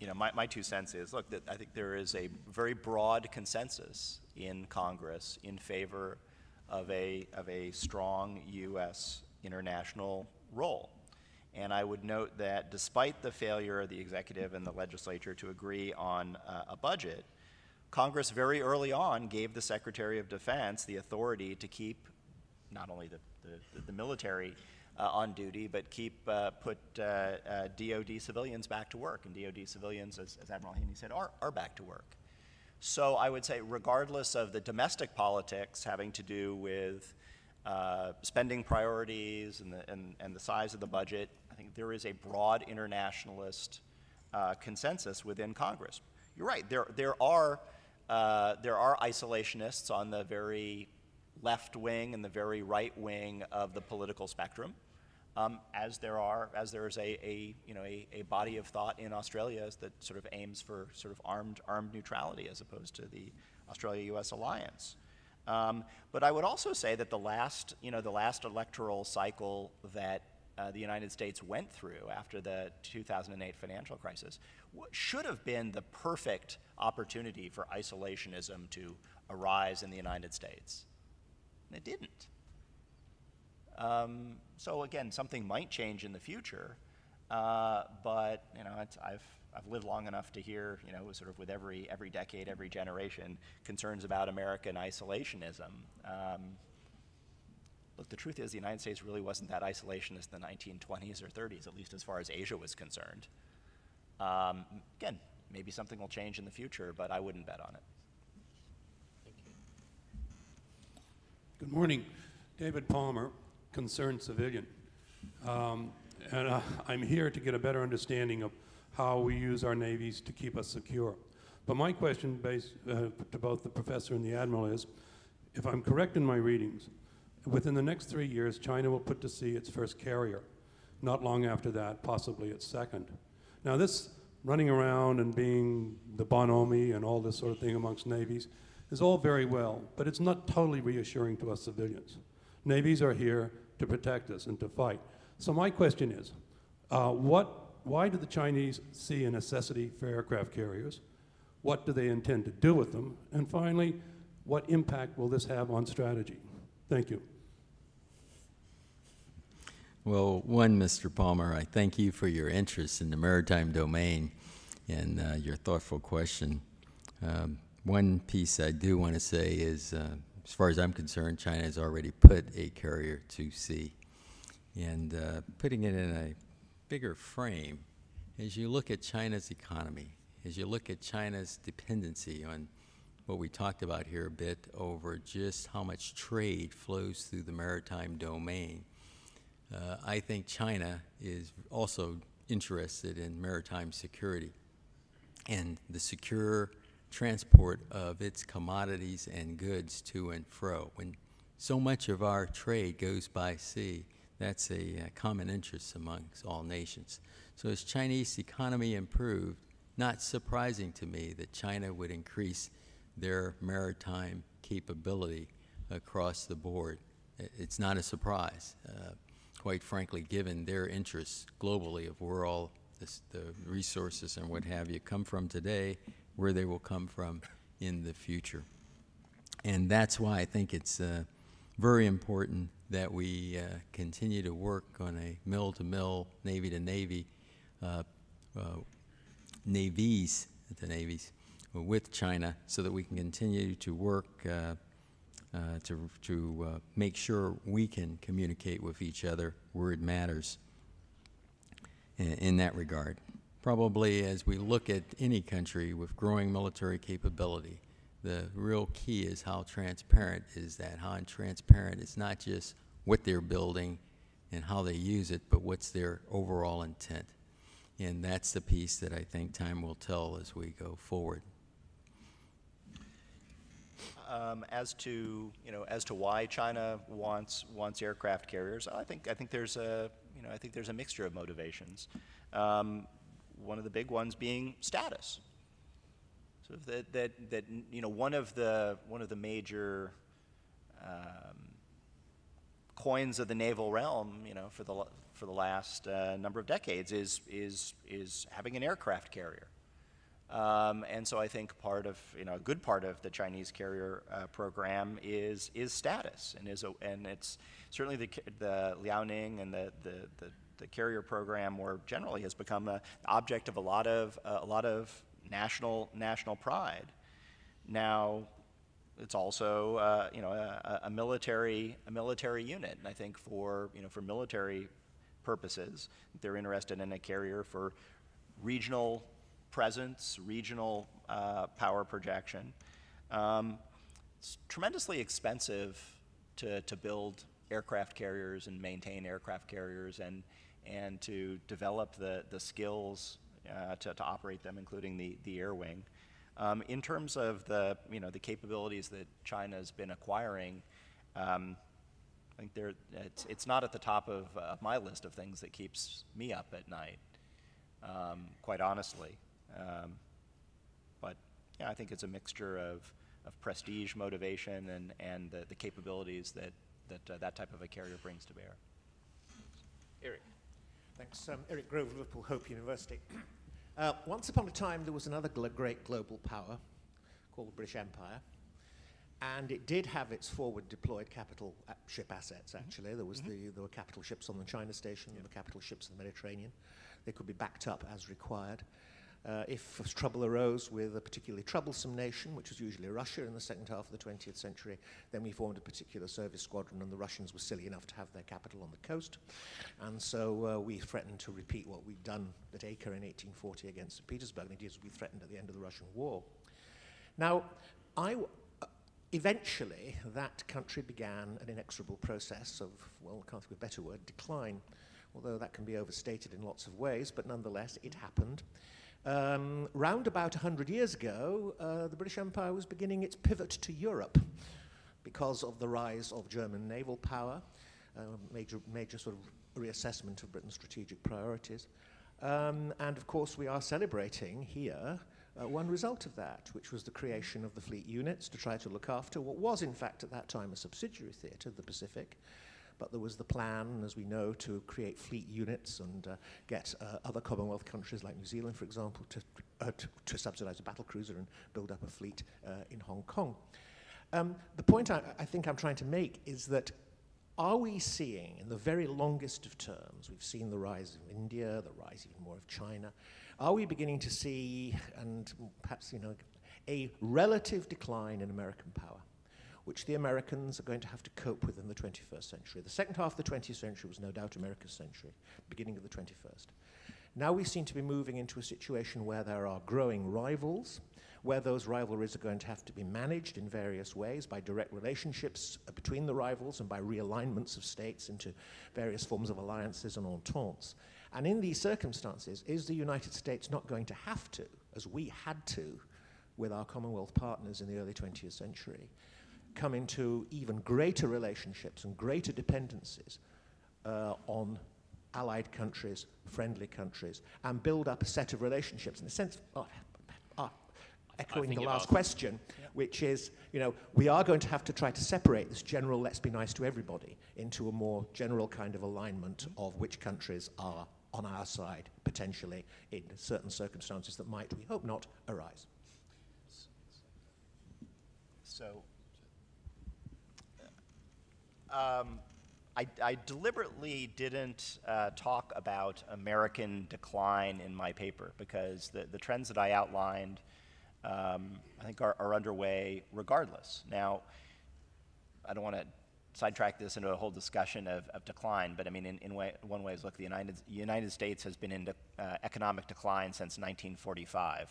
you know, my, my two cents is, look, I think there is a very broad consensus in Congress in favor of a, of a strong U.S. international role. And I would note that despite the failure of the executive and the legislature to agree on uh, a budget, Congress very early on gave the Secretary of Defense the authority to keep not only the, the, the military uh, on duty, but keep uh, put uh, DoD uh, civilians back to work. And DoD civilians, as, as Admiral Haney said, are, are back to work. So I would say, regardless of the domestic politics having to do with uh, spending priorities and the, and, and the size of the budget, I think there is a broad internationalist uh, consensus within Congress. You're right, there, there are uh, there are isolationists on the very left wing and the very right wing of the political spectrum, um, as there are, as there is a, a you know a, a, body of thought in Australia that sort of aims for sort of armed armed neutrality as opposed to the Australia-U.S. alliance. Um, but I would also say that the last you know the last electoral cycle that uh, the United States went through after the 2008 financial crisis should have been the perfect opportunity for isolationism to arise in the United States. And it didn't. Um, so again, something might change in the future, Uh, but you know, I've I've lived long enough to hear, you know, sort of with every every decade, every generation, concerns about American isolationism. Um, look, the truth is, the United States really wasn't that isolationist in the 1920s or 30s, at least as far as Asia was concerned. Um, again, maybe something will change in the future, but I wouldn't bet on it. Good morning. David Palmer, concerned civilian. Um, and uh, I'm here to get a better understanding of how we use our navies to keep us secure. But my question based, uh, to both the professor and the admiral is, if I'm correct in my readings, within the next three years, China will put to sea its first carrier. Not long after that, possibly its second. Now this running around and being the bonhomie and all this sort of thing amongst navies is all very well, but it's not totally reassuring to us civilians. Navies are here to protect us and to fight. So my question is, uh, what, why do the Chinese see a necessity for aircraft carriers? What do they intend to do with them? And finally, what impact will this have on strategy? Thank you. Well, one, Mr. Palmer, I thank you for your interest in the maritime domain and uh, your thoughtful question. Um, one piece I do want to say is, uh, as far as I'm concerned, China has already put a carrier to sea. And uh, putting it in a bigger frame, as you look at China's economy, as you look at China's dependency on what we talked about here a bit over just how much trade flows through the maritime domain, uh, I think China is also interested in maritime security and the secure transport of its commodities and goods to and fro. When so much of our trade goes by sea, that's a, uh, common interest amongst all nations. So as Chinese economy improved, not surprising to me that China would increase their maritime capability across the board. It's not a surprise, uh, quite frankly, given their interests globally of where all this, the resources and what have you come from today where they will come from in the future. And that's why I think it's uh, very important that we uh, continue to work on a mill-to-mill, Navy-to-Navy, uh, uh, navies to navies with China so that we can continue to work uh, uh, to, to make sure we can communicate with each other where it matters in, in that regard probably as we look at any country with growing military capability, the real key is how transparent is that, how transparent is not just what they're building and how they use it, but what's their overall intent. And that's the piece that I think time will tell as we go forward. Um, as to you know, as to why China wants wants aircraft carriers, I think I think there's a you know I think there's a mixture of motivations. Um, one of the big ones being status. So that, that, that you know, one of the, one of the major um, coins of the naval realm, you know, for the, for the last uh, number of decades is, is, is having an aircraft carrier. Um, and so I think part of, you know, a good part of the Chinese carrier uh, program is, is status. And, is a, and it's certainly the, the Liaoning and the, the, the the carrier program more generally has become an object of a lot of, uh, a lot of national, national pride. Now, it's also uh, you know a, a, military a military unit, and I think for you know for military purposes, they're interested in a carrier for regional presence, regional uh, power projection. Um, it's tremendously expensive to, to build aircraft carriers and maintain aircraft carriers, and and to develop the, the skills uh, to, to operate them, including the, the air wing. Um, in terms of the, you know, the capabilities that China's been acquiring, um, I think it's, it's not at the top of uh, my list of things that keeps me up at night, um, quite honestly. Um, but yeah, I think it's a mixture of, of prestige, motivation, and, and the, the capabilities that that, uh, that type of a carrier brings to bear. Eric. Thanks. Um, Eric Grove, Liverpool Hope University. Uh, once upon a time, there was another gl great global power called the British Empire. And it did have its forward deployed capital uh, ship assets, mm-hmm. actually. Mm -hmm. There, was mm -hmm. the, there were capital ships on the China station, yeah. there were capital ships in the Mediterranean. they could be backed up as required. Uh, if trouble arose with a particularly troublesome nation, which was usually Russia in the second half of the 20th century, then we formed a particular service squadron, and the Russians were silly enough to have their capital on the coast. And so uh, we threatened to repeat what we'd done at Acre in 1840 against St. Petersburg, and indeed we threatened at the end of the Russian War. Now, uh, eventually, that country began an inexorable process of, well, I can't think of a better word, decline. Although that can be overstated in lots of ways, but nonetheless, it happened. Um, round about 100 years ago, uh, the British Empire was beginning its pivot to Europe because of the rise of German naval power, uh, major, major sort of reassessment of Britain's strategic priorities. Um, and of course, we are celebrating here uh, one result of that, which was the creation of the fleet units to try to look after what was, in fact, at that time a subsidiary theatre, the Pacific, but there was the plan, as we know, to create fleet units and uh, get uh, other Commonwealth countries like New Zealand, for example, to, uh, to, to subsidize a battle cruiser and build up a fleet uh, in Hong Kong. Um, the point I, I think I'm trying to make is that are we seeing, in the very longest of terms, we've seen the rise of India, the rise even more of China, are we beginning to see, and perhaps, you know, a relative decline in American power? Which the Americans are going to have to cope with in the 21st century. The second half of the 20th century was no doubt America's century, beginning of the 21st. Now we seem to be moving into a situation where there are growing rivals, where those rivalries are going to have to be managed in various ways by direct relationships between the rivals and by realignments of states into various forms of alliances and ententes. And in these circumstances, is the United States not going to have to, as we had to with our Commonwealth partners in the early 20th century, come into even greater relationships and greater dependencies uh, on allied countries, friendly countries, and build up a set of relationships in a sense. Uh, uh, echoing the last question, yeah. which is, you know, we are going to have to try to separate this general let's be nice to everybody into a more general kind of alignment mm-hmm. of which countries are on our side, potentially, in certain circumstances that might, we hope not, arise. So, um, I, I, deliberately didn't uh, talk about American decline in my paper because the, the trends that I outlined, um, I think, are, are, underway regardless. Now, I don't want to sidetrack this into a whole discussion of, of decline, but I mean, in, in way, one way is look, the United, United States has been in de, uh, economic decline since 1945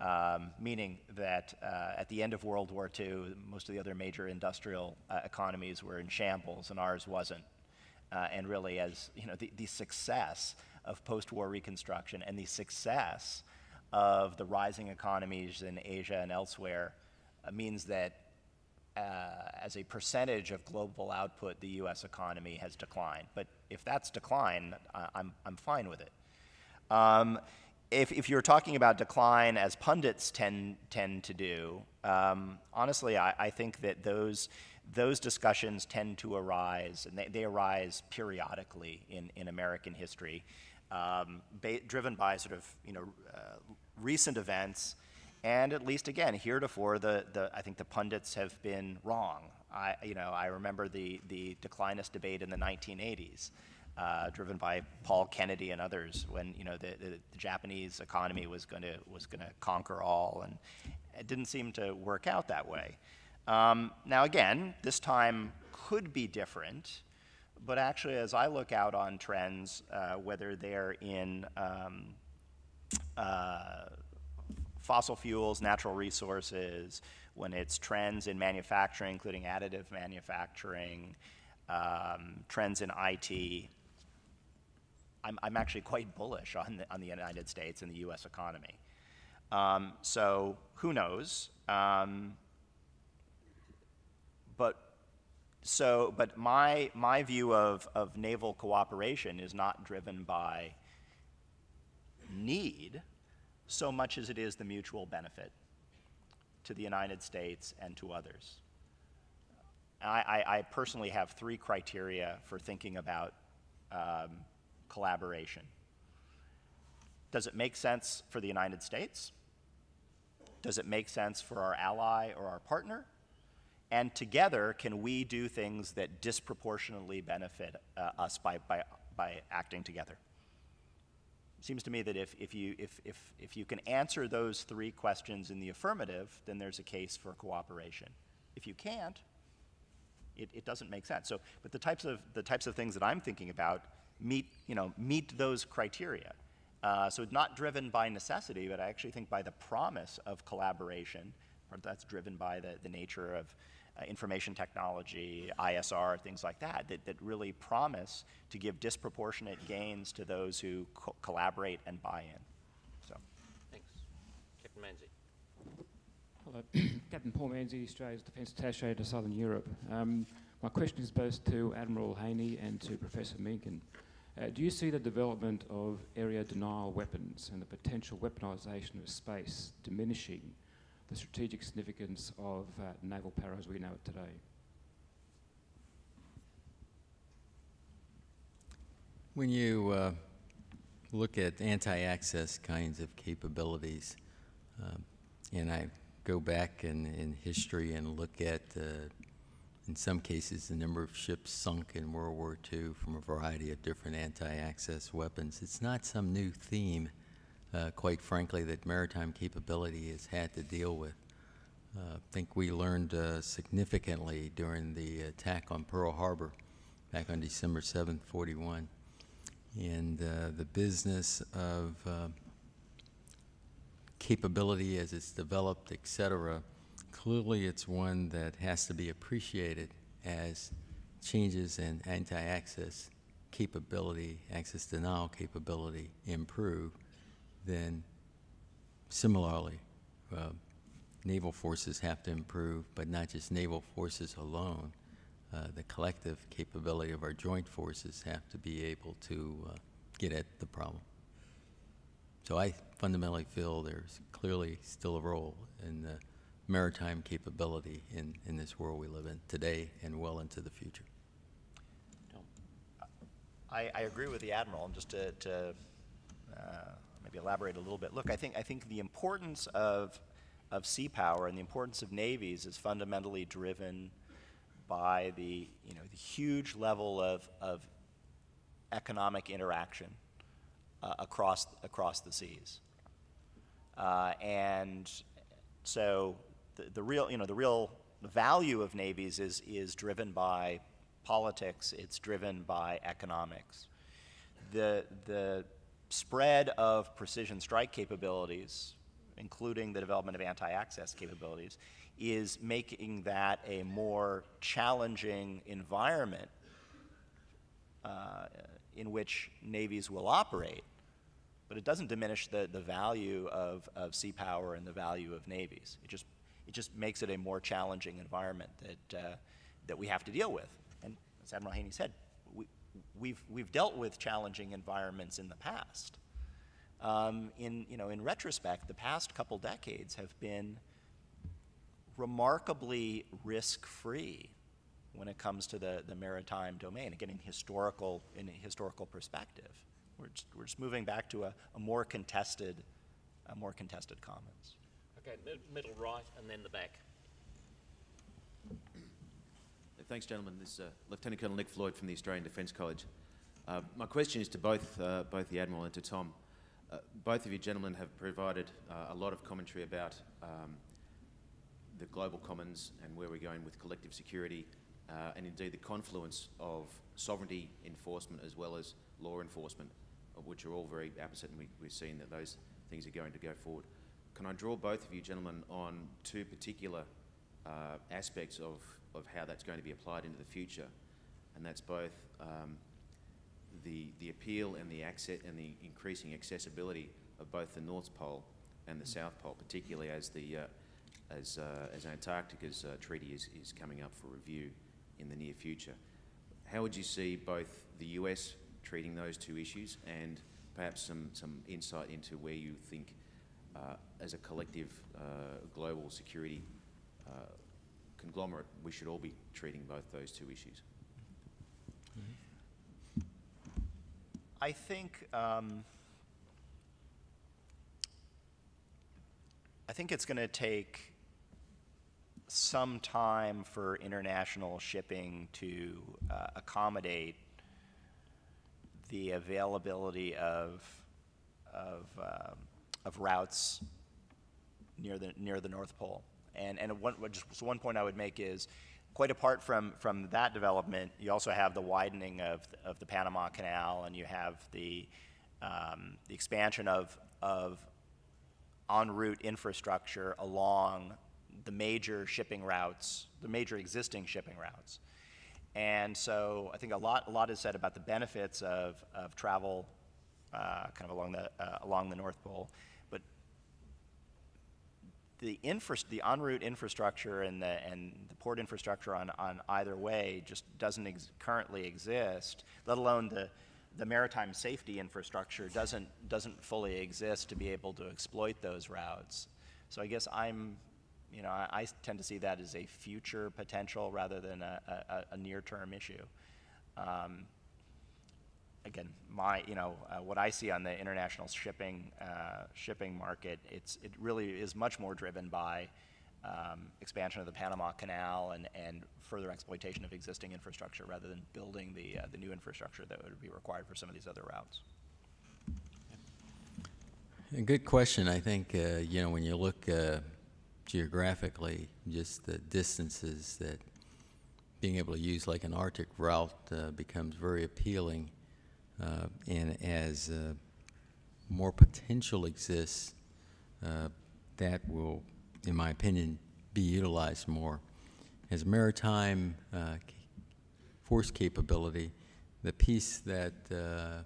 um, meaning that uh, at the end of World War II, most of the other major industrial uh, economies were in shambles, and ours wasn't. Uh, and really, as you know, the, the success of post-war reconstruction and the success of the rising economies in Asia and elsewhere uh, means that uh, as a percentage of global output, the U.S. economy has declined. But if that's decline, I'm, I'm fine with it. Um, if, if you're talking about decline as pundits tend, tend to do, um, honestly, I, I, think that those, those discussions tend to arise, and they, they arise periodically in, in American history, um, driven by sort of you know, uh, recent events. And at least again, heretofore, the, the, I think the pundits have been wrong. I, you know, I remember the, the declinist debate in the 1980s uh, driven by Paul Kennedy and others, when you know the, the, the Japanese economy was going to was going to conquer all, and it didn't seem to work out that way. Um, now again, this time could be different, but actually, as I look out on trends, uh, whether they're in um, uh, fossil fuels, natural resources, when it's trends in manufacturing, including additive manufacturing, um, trends in IT, I'm, I'm actually quite bullish on the, on the United States and the US economy. Um, so who knows? Um, but so, but my, my view of, of naval cooperation is not driven by need so much as it is the mutual benefit to the United States and to others. I, I, personally have three criteria for thinking about um, collaboration. Does it make sense for the United States? Does it make sense for our ally or our partner? And together, can we do things that disproportionately benefit uh, us by, by, by acting together? seems to me that if, if, you, if, if, if you can answer those three questions in the affirmative, then there's a case for cooperation. If you can't, it, it doesn't make sense. So, but the types of the types of things that I'm thinking about meet you know meet those criteria. Uh, so it's not driven by necessity, but I actually think by the promise of collaboration. Or that's driven by the, the nature of uh, information technology, ISR, things like that, that, that really promise to give disproportionate gains to those who co collaborate and buy in. So, thanks, Captain Manzi. Hello, Captain Paul Manzi, Australia's Defence Attaché to Southern Europe. Um, my question is both to Admiral Haney and to Professor Mahnken. Uh, do you see the development of area denial weapons and the potential weaponisation of space diminishing the strategic significance of uh, naval power as we know it today? When you uh, look at anti-access kinds of capabilities, uh, and I go back in, in history and look at, uh, in some cases, the number of ships sunk in World War II from a variety of different anti-access weapons, it's not some new theme uh, quite frankly, that maritime capability has had to deal with. Uh, I think we learned uh, significantly during the attack on Pearl Harbor back on December 7, 41. And uh, the business of uh, capability as it's developed, et cetera, clearly it's one that has to be appreciated as changes in anti-access capability, access denial capability improve then similarly, uh, naval forces have to improve, but not just naval forces alone. Uh, the collective capability of our joint forces have to be able to uh, get at the problem. So I fundamentally feel there's clearly still a role in the maritime capability in, in this world we live in today and well into the future. I, I agree with the Admiral. And just to, to uh, maybe elaborate a little bit. Look, I think, I think the importance of, of sea power and the importance of navies is fundamentally driven by the, you know, the huge level of, of economic interaction uh, across, across the seas. Uh, and so the, the real, you know, the real value of navies is, is driven by politics, it's driven by economics. The, the spread of precision strike capabilities, including the development of anti-access capabilities, is making that a more challenging environment uh, in which navies will operate. But it doesn't diminish the, the value of, of sea power and the value of navies. It just, it just makes it a more challenging environment that, uh, that we have to deal with. And as Admiral Haney said, we've, we've dealt with challenging environments in the past. Um, in, you know, in retrospect, the past couple decades have been remarkably risk-free when it comes to the, the maritime domain, again, in historical, in a historical perspective. We're just, we're just moving back to a, a more contested, a more contested commons. Okay, middle right and then the back. Thanks, gentlemen. This is uh, Lieutenant Colonel Nick Floyd from the Australian Defence College. Uh, my question is to both, uh, both the Admiral and to Tom. Uh, both of you gentlemen have provided uh, a lot of commentary about um, the global commons and where we're going with collective security uh, and indeed the confluence of sovereignty enforcement as well as law enforcement, which are all very opposite, and we, we've seen that those things are going to go forward. Can I draw both of you gentlemen on two particular aspects of of how that's going to be applied into the future, and that's both um, the the appeal and the access and the increasing accessibility of both the North Pole and the. South Pole, particularly as the uh, as uh, as Antarctica's uh, treaty is, is coming up for review in the near future. How would you see both the US treating those two issues and perhaps some, some insight into where you think, uh, as a collective uh, global security uh, conglomerate, we should all be treating both those two issues. I think um, I think it's going to take some time for international shipping to uh, accommodate the availability of of, um, of routes near the, near the North Pole. And, and one, just one point I would make is, quite apart from, from that development, you also have the widening of, of the Panama Canal, and you have the, um, the expansion of, of en route infrastructure along the major shipping routes, the major existing shipping routes. And so I think a lot, a lot is said about the benefits of, of travel uh, kind of along the, uh, along the North Pole. The, infra- the en route infrastructure and the, and the port infrastructure on, on either way just doesn't ex- currently exist, let alone the, the maritime safety infrastructure doesn't, doesn't fully exist to be able to exploit those routes. So I guess I'm, you know, I, I tend to see that as a future potential rather than a, a, a near-term issue. Um, again, my, you know, uh, what I see on the international shipping, uh, shipping market, it's, it really is much more driven by um, expansion of the Panama Canal and, and further exploitation of existing infrastructure rather than building the, uh, the new infrastructure that would be required for some of these other routes. A good question. I think, uh, you know, when you look uh, geographically, just the distances that being able to use like an Arctic route uh, becomes very appealing. Uh, and as uh, more potential exists, uh, that will, in my opinion, be utilized more. As maritime uh, force capability, the piece that uh,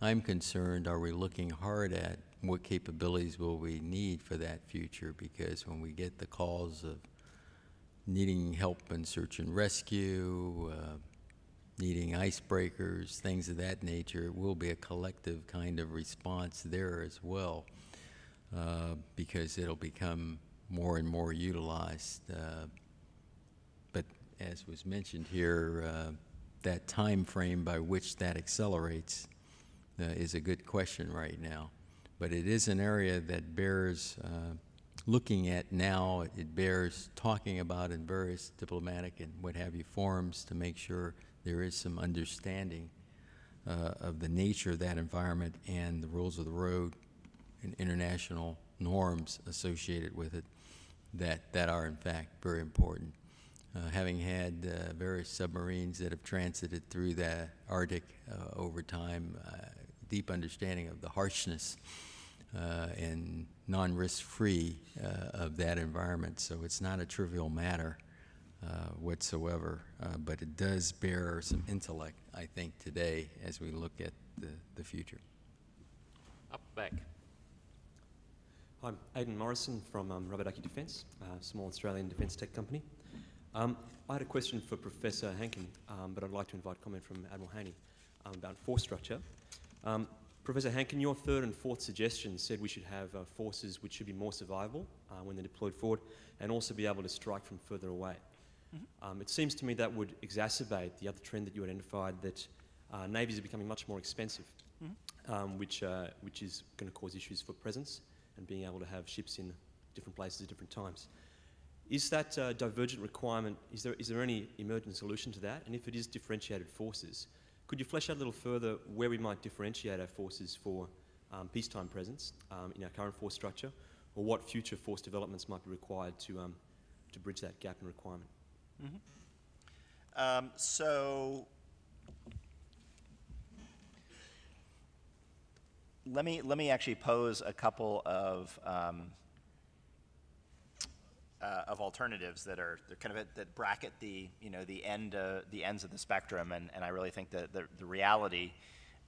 I'm concerned, are we looking hard at what capabilities will we need for that future? Because when we get the calls of needing help in search and rescue, uh, needing icebreakers, things of that nature, it will be a collective kind of response there as well, uh, because it'll become more and more utilized. Uh, but as was mentioned here, uh, that time frame by which that accelerates uh, is a good question right now. But it is an area that bears uh, looking at now. It bears talking about in various diplomatic and what have you forums to make sure there is some understanding uh, of the nature of that environment and the rules of the road and international norms associated with it that, that are in fact very important. Uh, having had uh, various submarines that have transited through the Arctic uh, over time, uh, deep understanding of the harshness uh, and non-risk free of that environment. So it's not a trivial matter whatsoever, but it does bear some intellect, I think, today as we look at the, the future. Up back. Hi, I'm Aidan Morrison from um, Rubber Defence, a small Australian defence tech company. Um, I had a question for Professor Mahnken, um, but I'd like to invite comment from Admiral Haney um, about force structure. Um, Professor Mahnken, your third and fourth suggestion said we should have uh, forces which should be more survivable uh, when they're deployed forward and also be able to strike from further away. Mm -hmm. it seems to me that would exacerbate the other trend that you identified that uh, navies are becoming much more expensive, mm -hmm. which, uh, which is going to cause issues for presence and being able to have ships in different places at different times. Is that uh, divergent requirement, is there, is there any emergent solution to that? And if it is differentiated forces, could you flesh out a little further where we might differentiate our forces for um, peacetime presence um, in our current force structure, or what future force developments might be required to, um, to bridge that gap in requirement? Mm -hmm. so let me let me actually pose a couple of um, uh, of alternatives that are kind of that bracket the you know the end uh, the ends of the spectrum, and, and I really think that the, the reality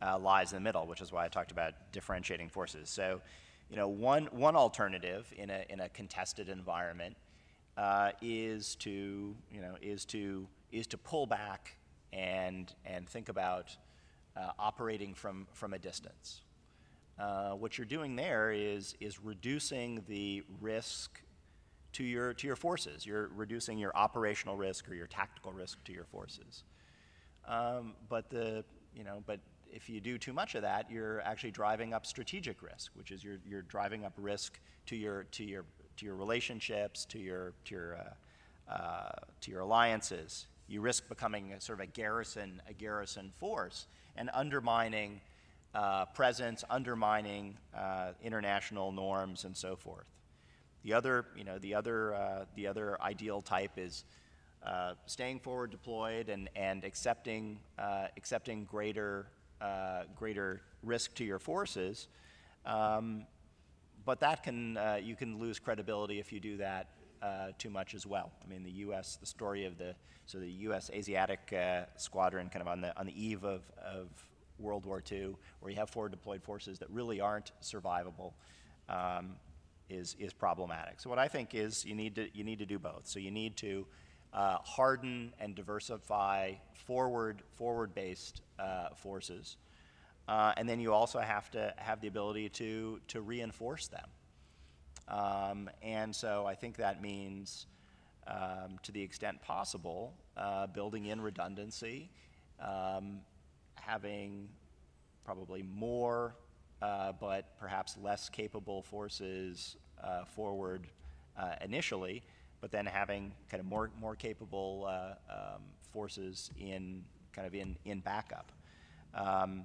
uh, lies in the middle, which is why I talked about differentiating forces. So, you know, one one alternative in a in a contested environment uh, is to you know is to is to pull back and and think about uh, operating from from a distance. Uh, what you're doing there is is reducing the risk to your, to your forces. You're reducing your operational risk or your tactical risk to your forces. Um, but, the, you know, but if you do too much of that, you're actually driving up strategic risk, which is you're, you're driving up risk to your, to your, to your relationships, to your, to your, uh, uh, to your alliances. You risk becoming a, sort of a garrison, a garrison force and undermining uh, presence, undermining uh, international norms, and so forth. The other, you know, the other, uh, the other ideal type is uh, staying forward deployed and, and accepting, accepting greater, greater risk to your forces. Um, but that can, uh, you can lose credibility if you do that uh, too much as well. I mean, the U.S., the story of the, so the U.S. Asiatic uh, squadron kind of on the, on the eve of, of World War II, where you have forward deployed forces that really aren't survivable, um, is, is problematic. So what I think is you need to, you need to do both. So you need to uh, harden and diversify forward, forward-based uh, forces. Uh, and then you also have to have the ability to, to reinforce them. Um, and so I think that means, um, to the extent possible, uh, building in redundancy, um, having probably more uh, but perhaps less capable forces uh, forward uh, initially, but then having kind of more, more capable uh, um, forces in kind of in, in backup. Um,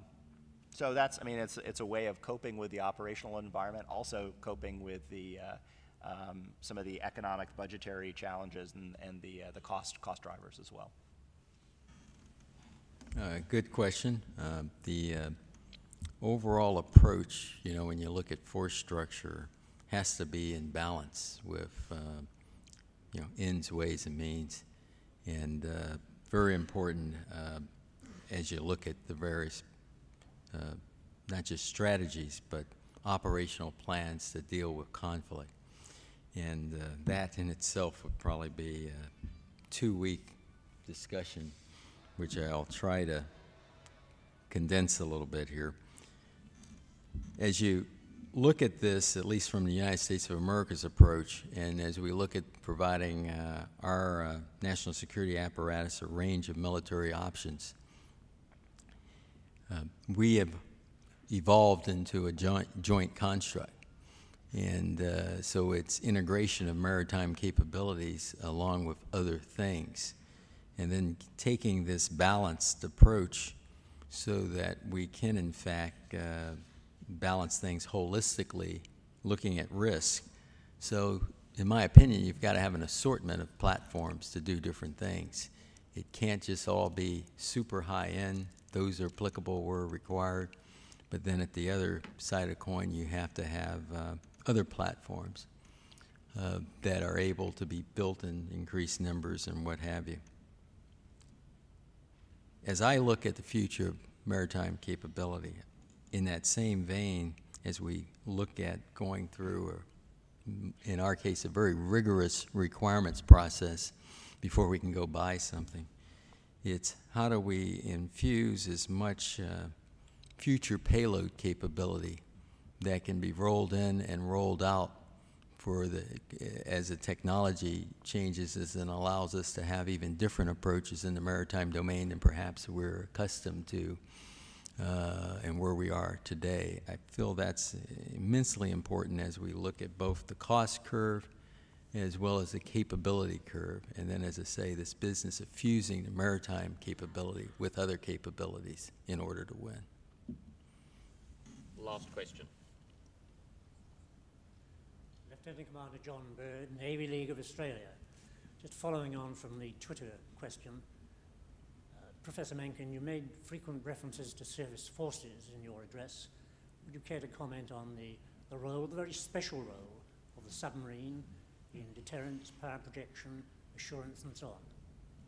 so that's, I mean, it's, it's a way of coping with the operational environment, also coping with the, uh, um, some of the economic budgetary challenges and, and the, uh, the cost, cost drivers as well. Uh, good question. Uh, the uh, overall approach, you know, when you look at force structure, has to be in balance with, uh, you know, ends, ways, and means. And very important as you look at the various, uh, not just strategies, but operational plans to deal with conflict. And uh, that in itself would probably be a two-week discussion, which I'll try to condense a little bit here as you look at this, at least from the United States of America's approach, and as we look at providing uh, our uh, national security apparatus a range of military options, uh, we have evolved into a joint, joint construct. And uh, so it's integration of maritime capabilities along with other things. And then taking this balanced approach so that we can, in fact, uh, balance things holistically, looking at risk. So, in my opinion, you've got to have an assortment of platforms to do different things. It can't just all be super high end. Those are applicable where required. But then at the other side of coin, you have to have uh, other platforms uh, that are able to be built in increased numbers and what have you. As I look at the future of maritime capability, in that same vein, as we look at going through, a, in our case, a very rigorous requirements process before we can go buy something, it's how do we infuse as much uh, future payload capability that can be rolled in and rolled out for the as the technology changes and allows us to have even different approaches in the maritime domain than perhaps we're accustomed to uh, and where we are today. I feel that's immensely important as we look at both the cost curve as well as the capability curve. And then, as I say, this business of fusing the maritime capability with other capabilities in order to win. Last question. Lieutenant Commander John Bird, Navy League of Australia. Just following on from the Twitter question, uh, Professor Mahnken, you made frequent references to service forces in your address. Would you care to comment on the, the role, the very special role of the submarine in deterrence, power projection, assurance, and so on?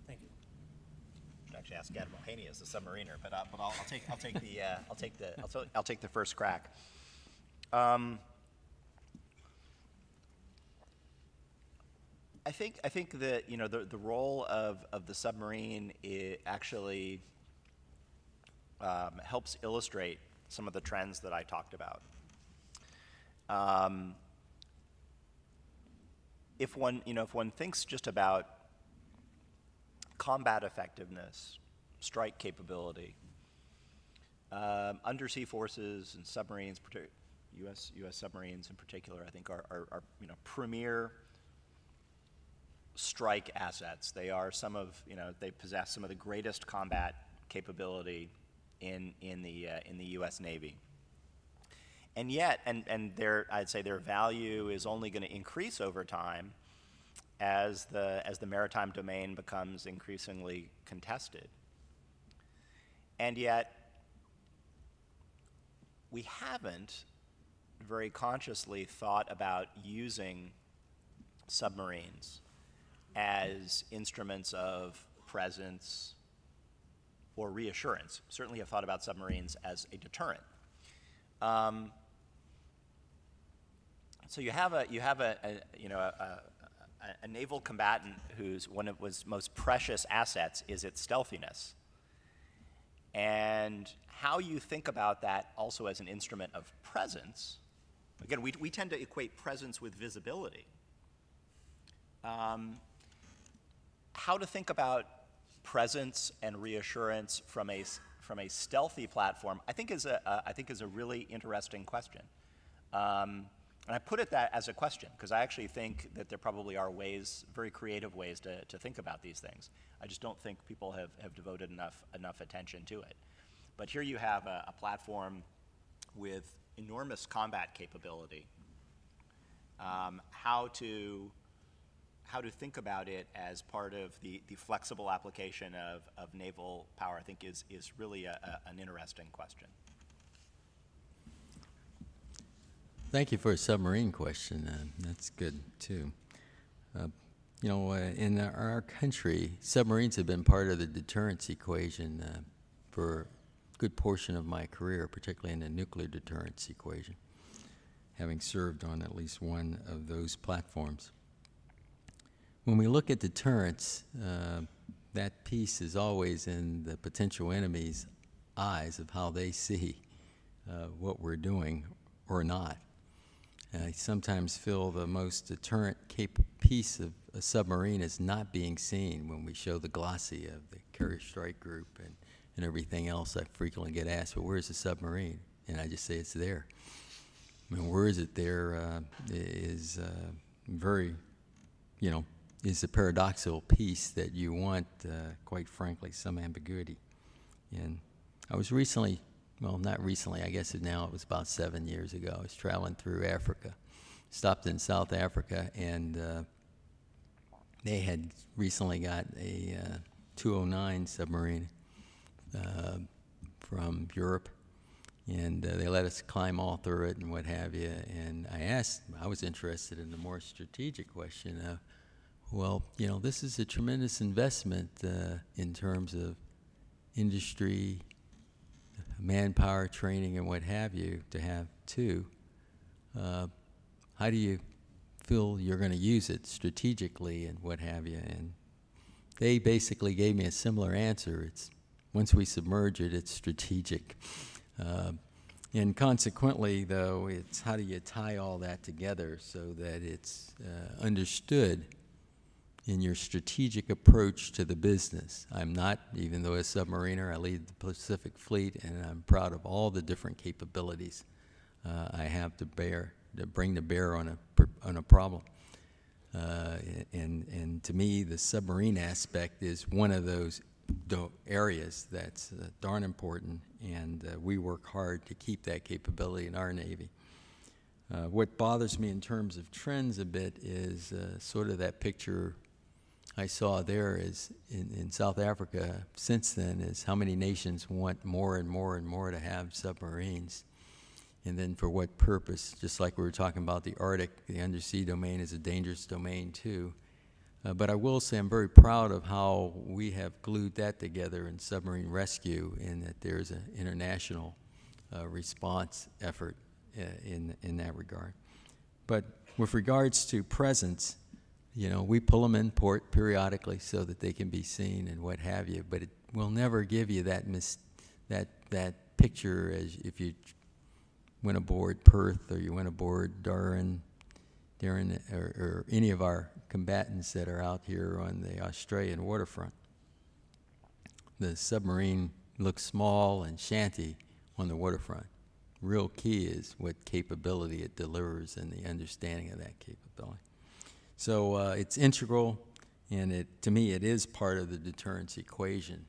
Thank you. I should actually ask Admiral Haney as the submariner, but, uh, but I'll, I'll, take, I'll take the, uh, I'll take the, I'll, I'll take the first crack. Um, I think I think that you know the the role of of the submarine actually um, helps illustrate some of the trends that I talked about. Um, if one you know if one thinks just about combat effectiveness, strike capability, um, undersea forces and submarines, U.S. U.S. submarines in particular, I think are, are, are you know premier strike assets. They are some of, you know, they possess some of the greatest combat capability in, in, the, uh, in the U.S. Navy. And yet, and, and their, I'd say their value is only going to increase over time as the, as the maritime domain becomes increasingly contested. And yet, we haven't very consciously thought about using submarines as instruments of presence or reassurance. Certainly have thought about submarines as a deterrent. Um, so you have a you have a, a you know a, a, a, naval combatant whose one of his most precious assets is its stealthiness, and how you think about that also as an instrument of presence. Again, we, we tend to equate presence with visibility. Um, how to think about presence and reassurance from a, from a stealthy platform, I think is a, I think is a really interesting question. Um, and I put it that as a question because I actually think that there probably are ways, very creative ways to, to think about these things. I just don't think people have, have devoted enough, enough attention to it. But here you have a, a platform with enormous combat capability. Um, how to how to think about it as part of the, the flexible application of, of naval power, I think is, is really a, a, an interesting question. Thank you for a submarine question. Uh, that's good, too. Uh, you know, uh, in our country, submarines have been part of the deterrence equation uh, for a good portion of my career, particularly in the nuclear deterrence equation, having served on at least one of those platforms. When we look at deterrence, uh, that piece is always in the potential enemy's eyes of how they see uh, what we're doing or not. I sometimes feel the most deterrent piece of a submarine is not being seen when we show the glossy of the carrier strike group and, and everything else. I frequently get asked, well, where's the submarine? And I just say it's there. I mean, where is it there uh, is uh, very, you know, is the paradoxical piece that you want, uh, quite frankly, some ambiguity. And I was recently, well, not recently, I guess now it was about seven years ago, I was traveling through Africa, stopped in South Africa, and uh, they had recently got a uh, 209 submarine uh, from Europe and uh, they let us climb all through it and what have you. And I asked, I was interested in the more strategic question of well, you know, this is a tremendous investment uh, in terms of industry, manpower, training, and what have you to have two. Uh, how do you feel you're going to use it strategically and what have you? And they basically gave me a similar answer. It's once we submerge it, it's strategic. Uh, and consequently, though, it's how do you tie all that together so that it's uh, understood in your strategic approach to the business. I'm not, even though a submariner, I lead the Pacific Fleet, and I'm proud of all the different capabilities uh, I have to bear, to bring to bear on a, on a problem. Uh, and, and to me, the submarine aspect is one of those areas that's uh, darn important, and uh, we work hard to keep that capability in our Navy. Uh, what bothers me in terms of trends a bit is uh, sort of that picture I saw there is in, in South Africa since then is how many nations want more and more and more to have submarines. And then for what purpose? Just like we were talking about the Arctic, the undersea domain is a dangerous domain too. Uh, but I will say I'm very proud of how we have glued that together in submarine rescue and that there's an international uh, response effort uh, in, in that regard. But with regards to presence, you know, we pull them in port periodically so that they can be seen and what have you, but it will never give you that mis- that that picture as if you went aboard Perth or you went aboard Darwin, Darren, or, or any of our combatants that are out here on the Australian waterfront. The submarine looks small and shanty on the waterfront. Real key is what capability it delivers and the understanding of that capability. So uh, it's integral, and it, to me, it is part of the deterrence equation.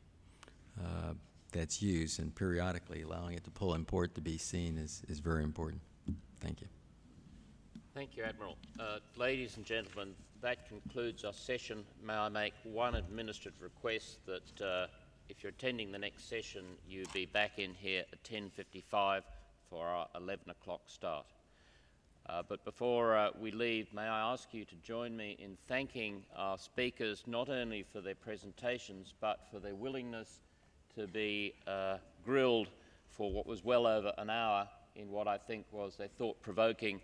Uh, that's used, and periodically allowing it to pull and port to be seen is, is very important. Thank you. Thank you, Admiral. Uh, ladies and gentlemen, that concludes our session. May I make one administrative request that uh, if you're attending the next session, you be back in here at 10.55 for our 11 o'clock start. Uh, but before uh, we leave, may I ask you to join me in thanking our speakers not only for their presentations, but for their willingness to be uh, grilled for what was well over an hour in what I think was a thought-provoking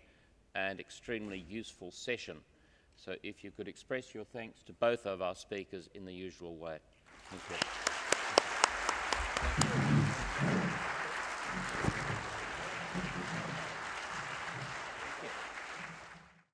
and extremely useful session. So if you could express your thanks to both of our speakers in the usual way. Thank you.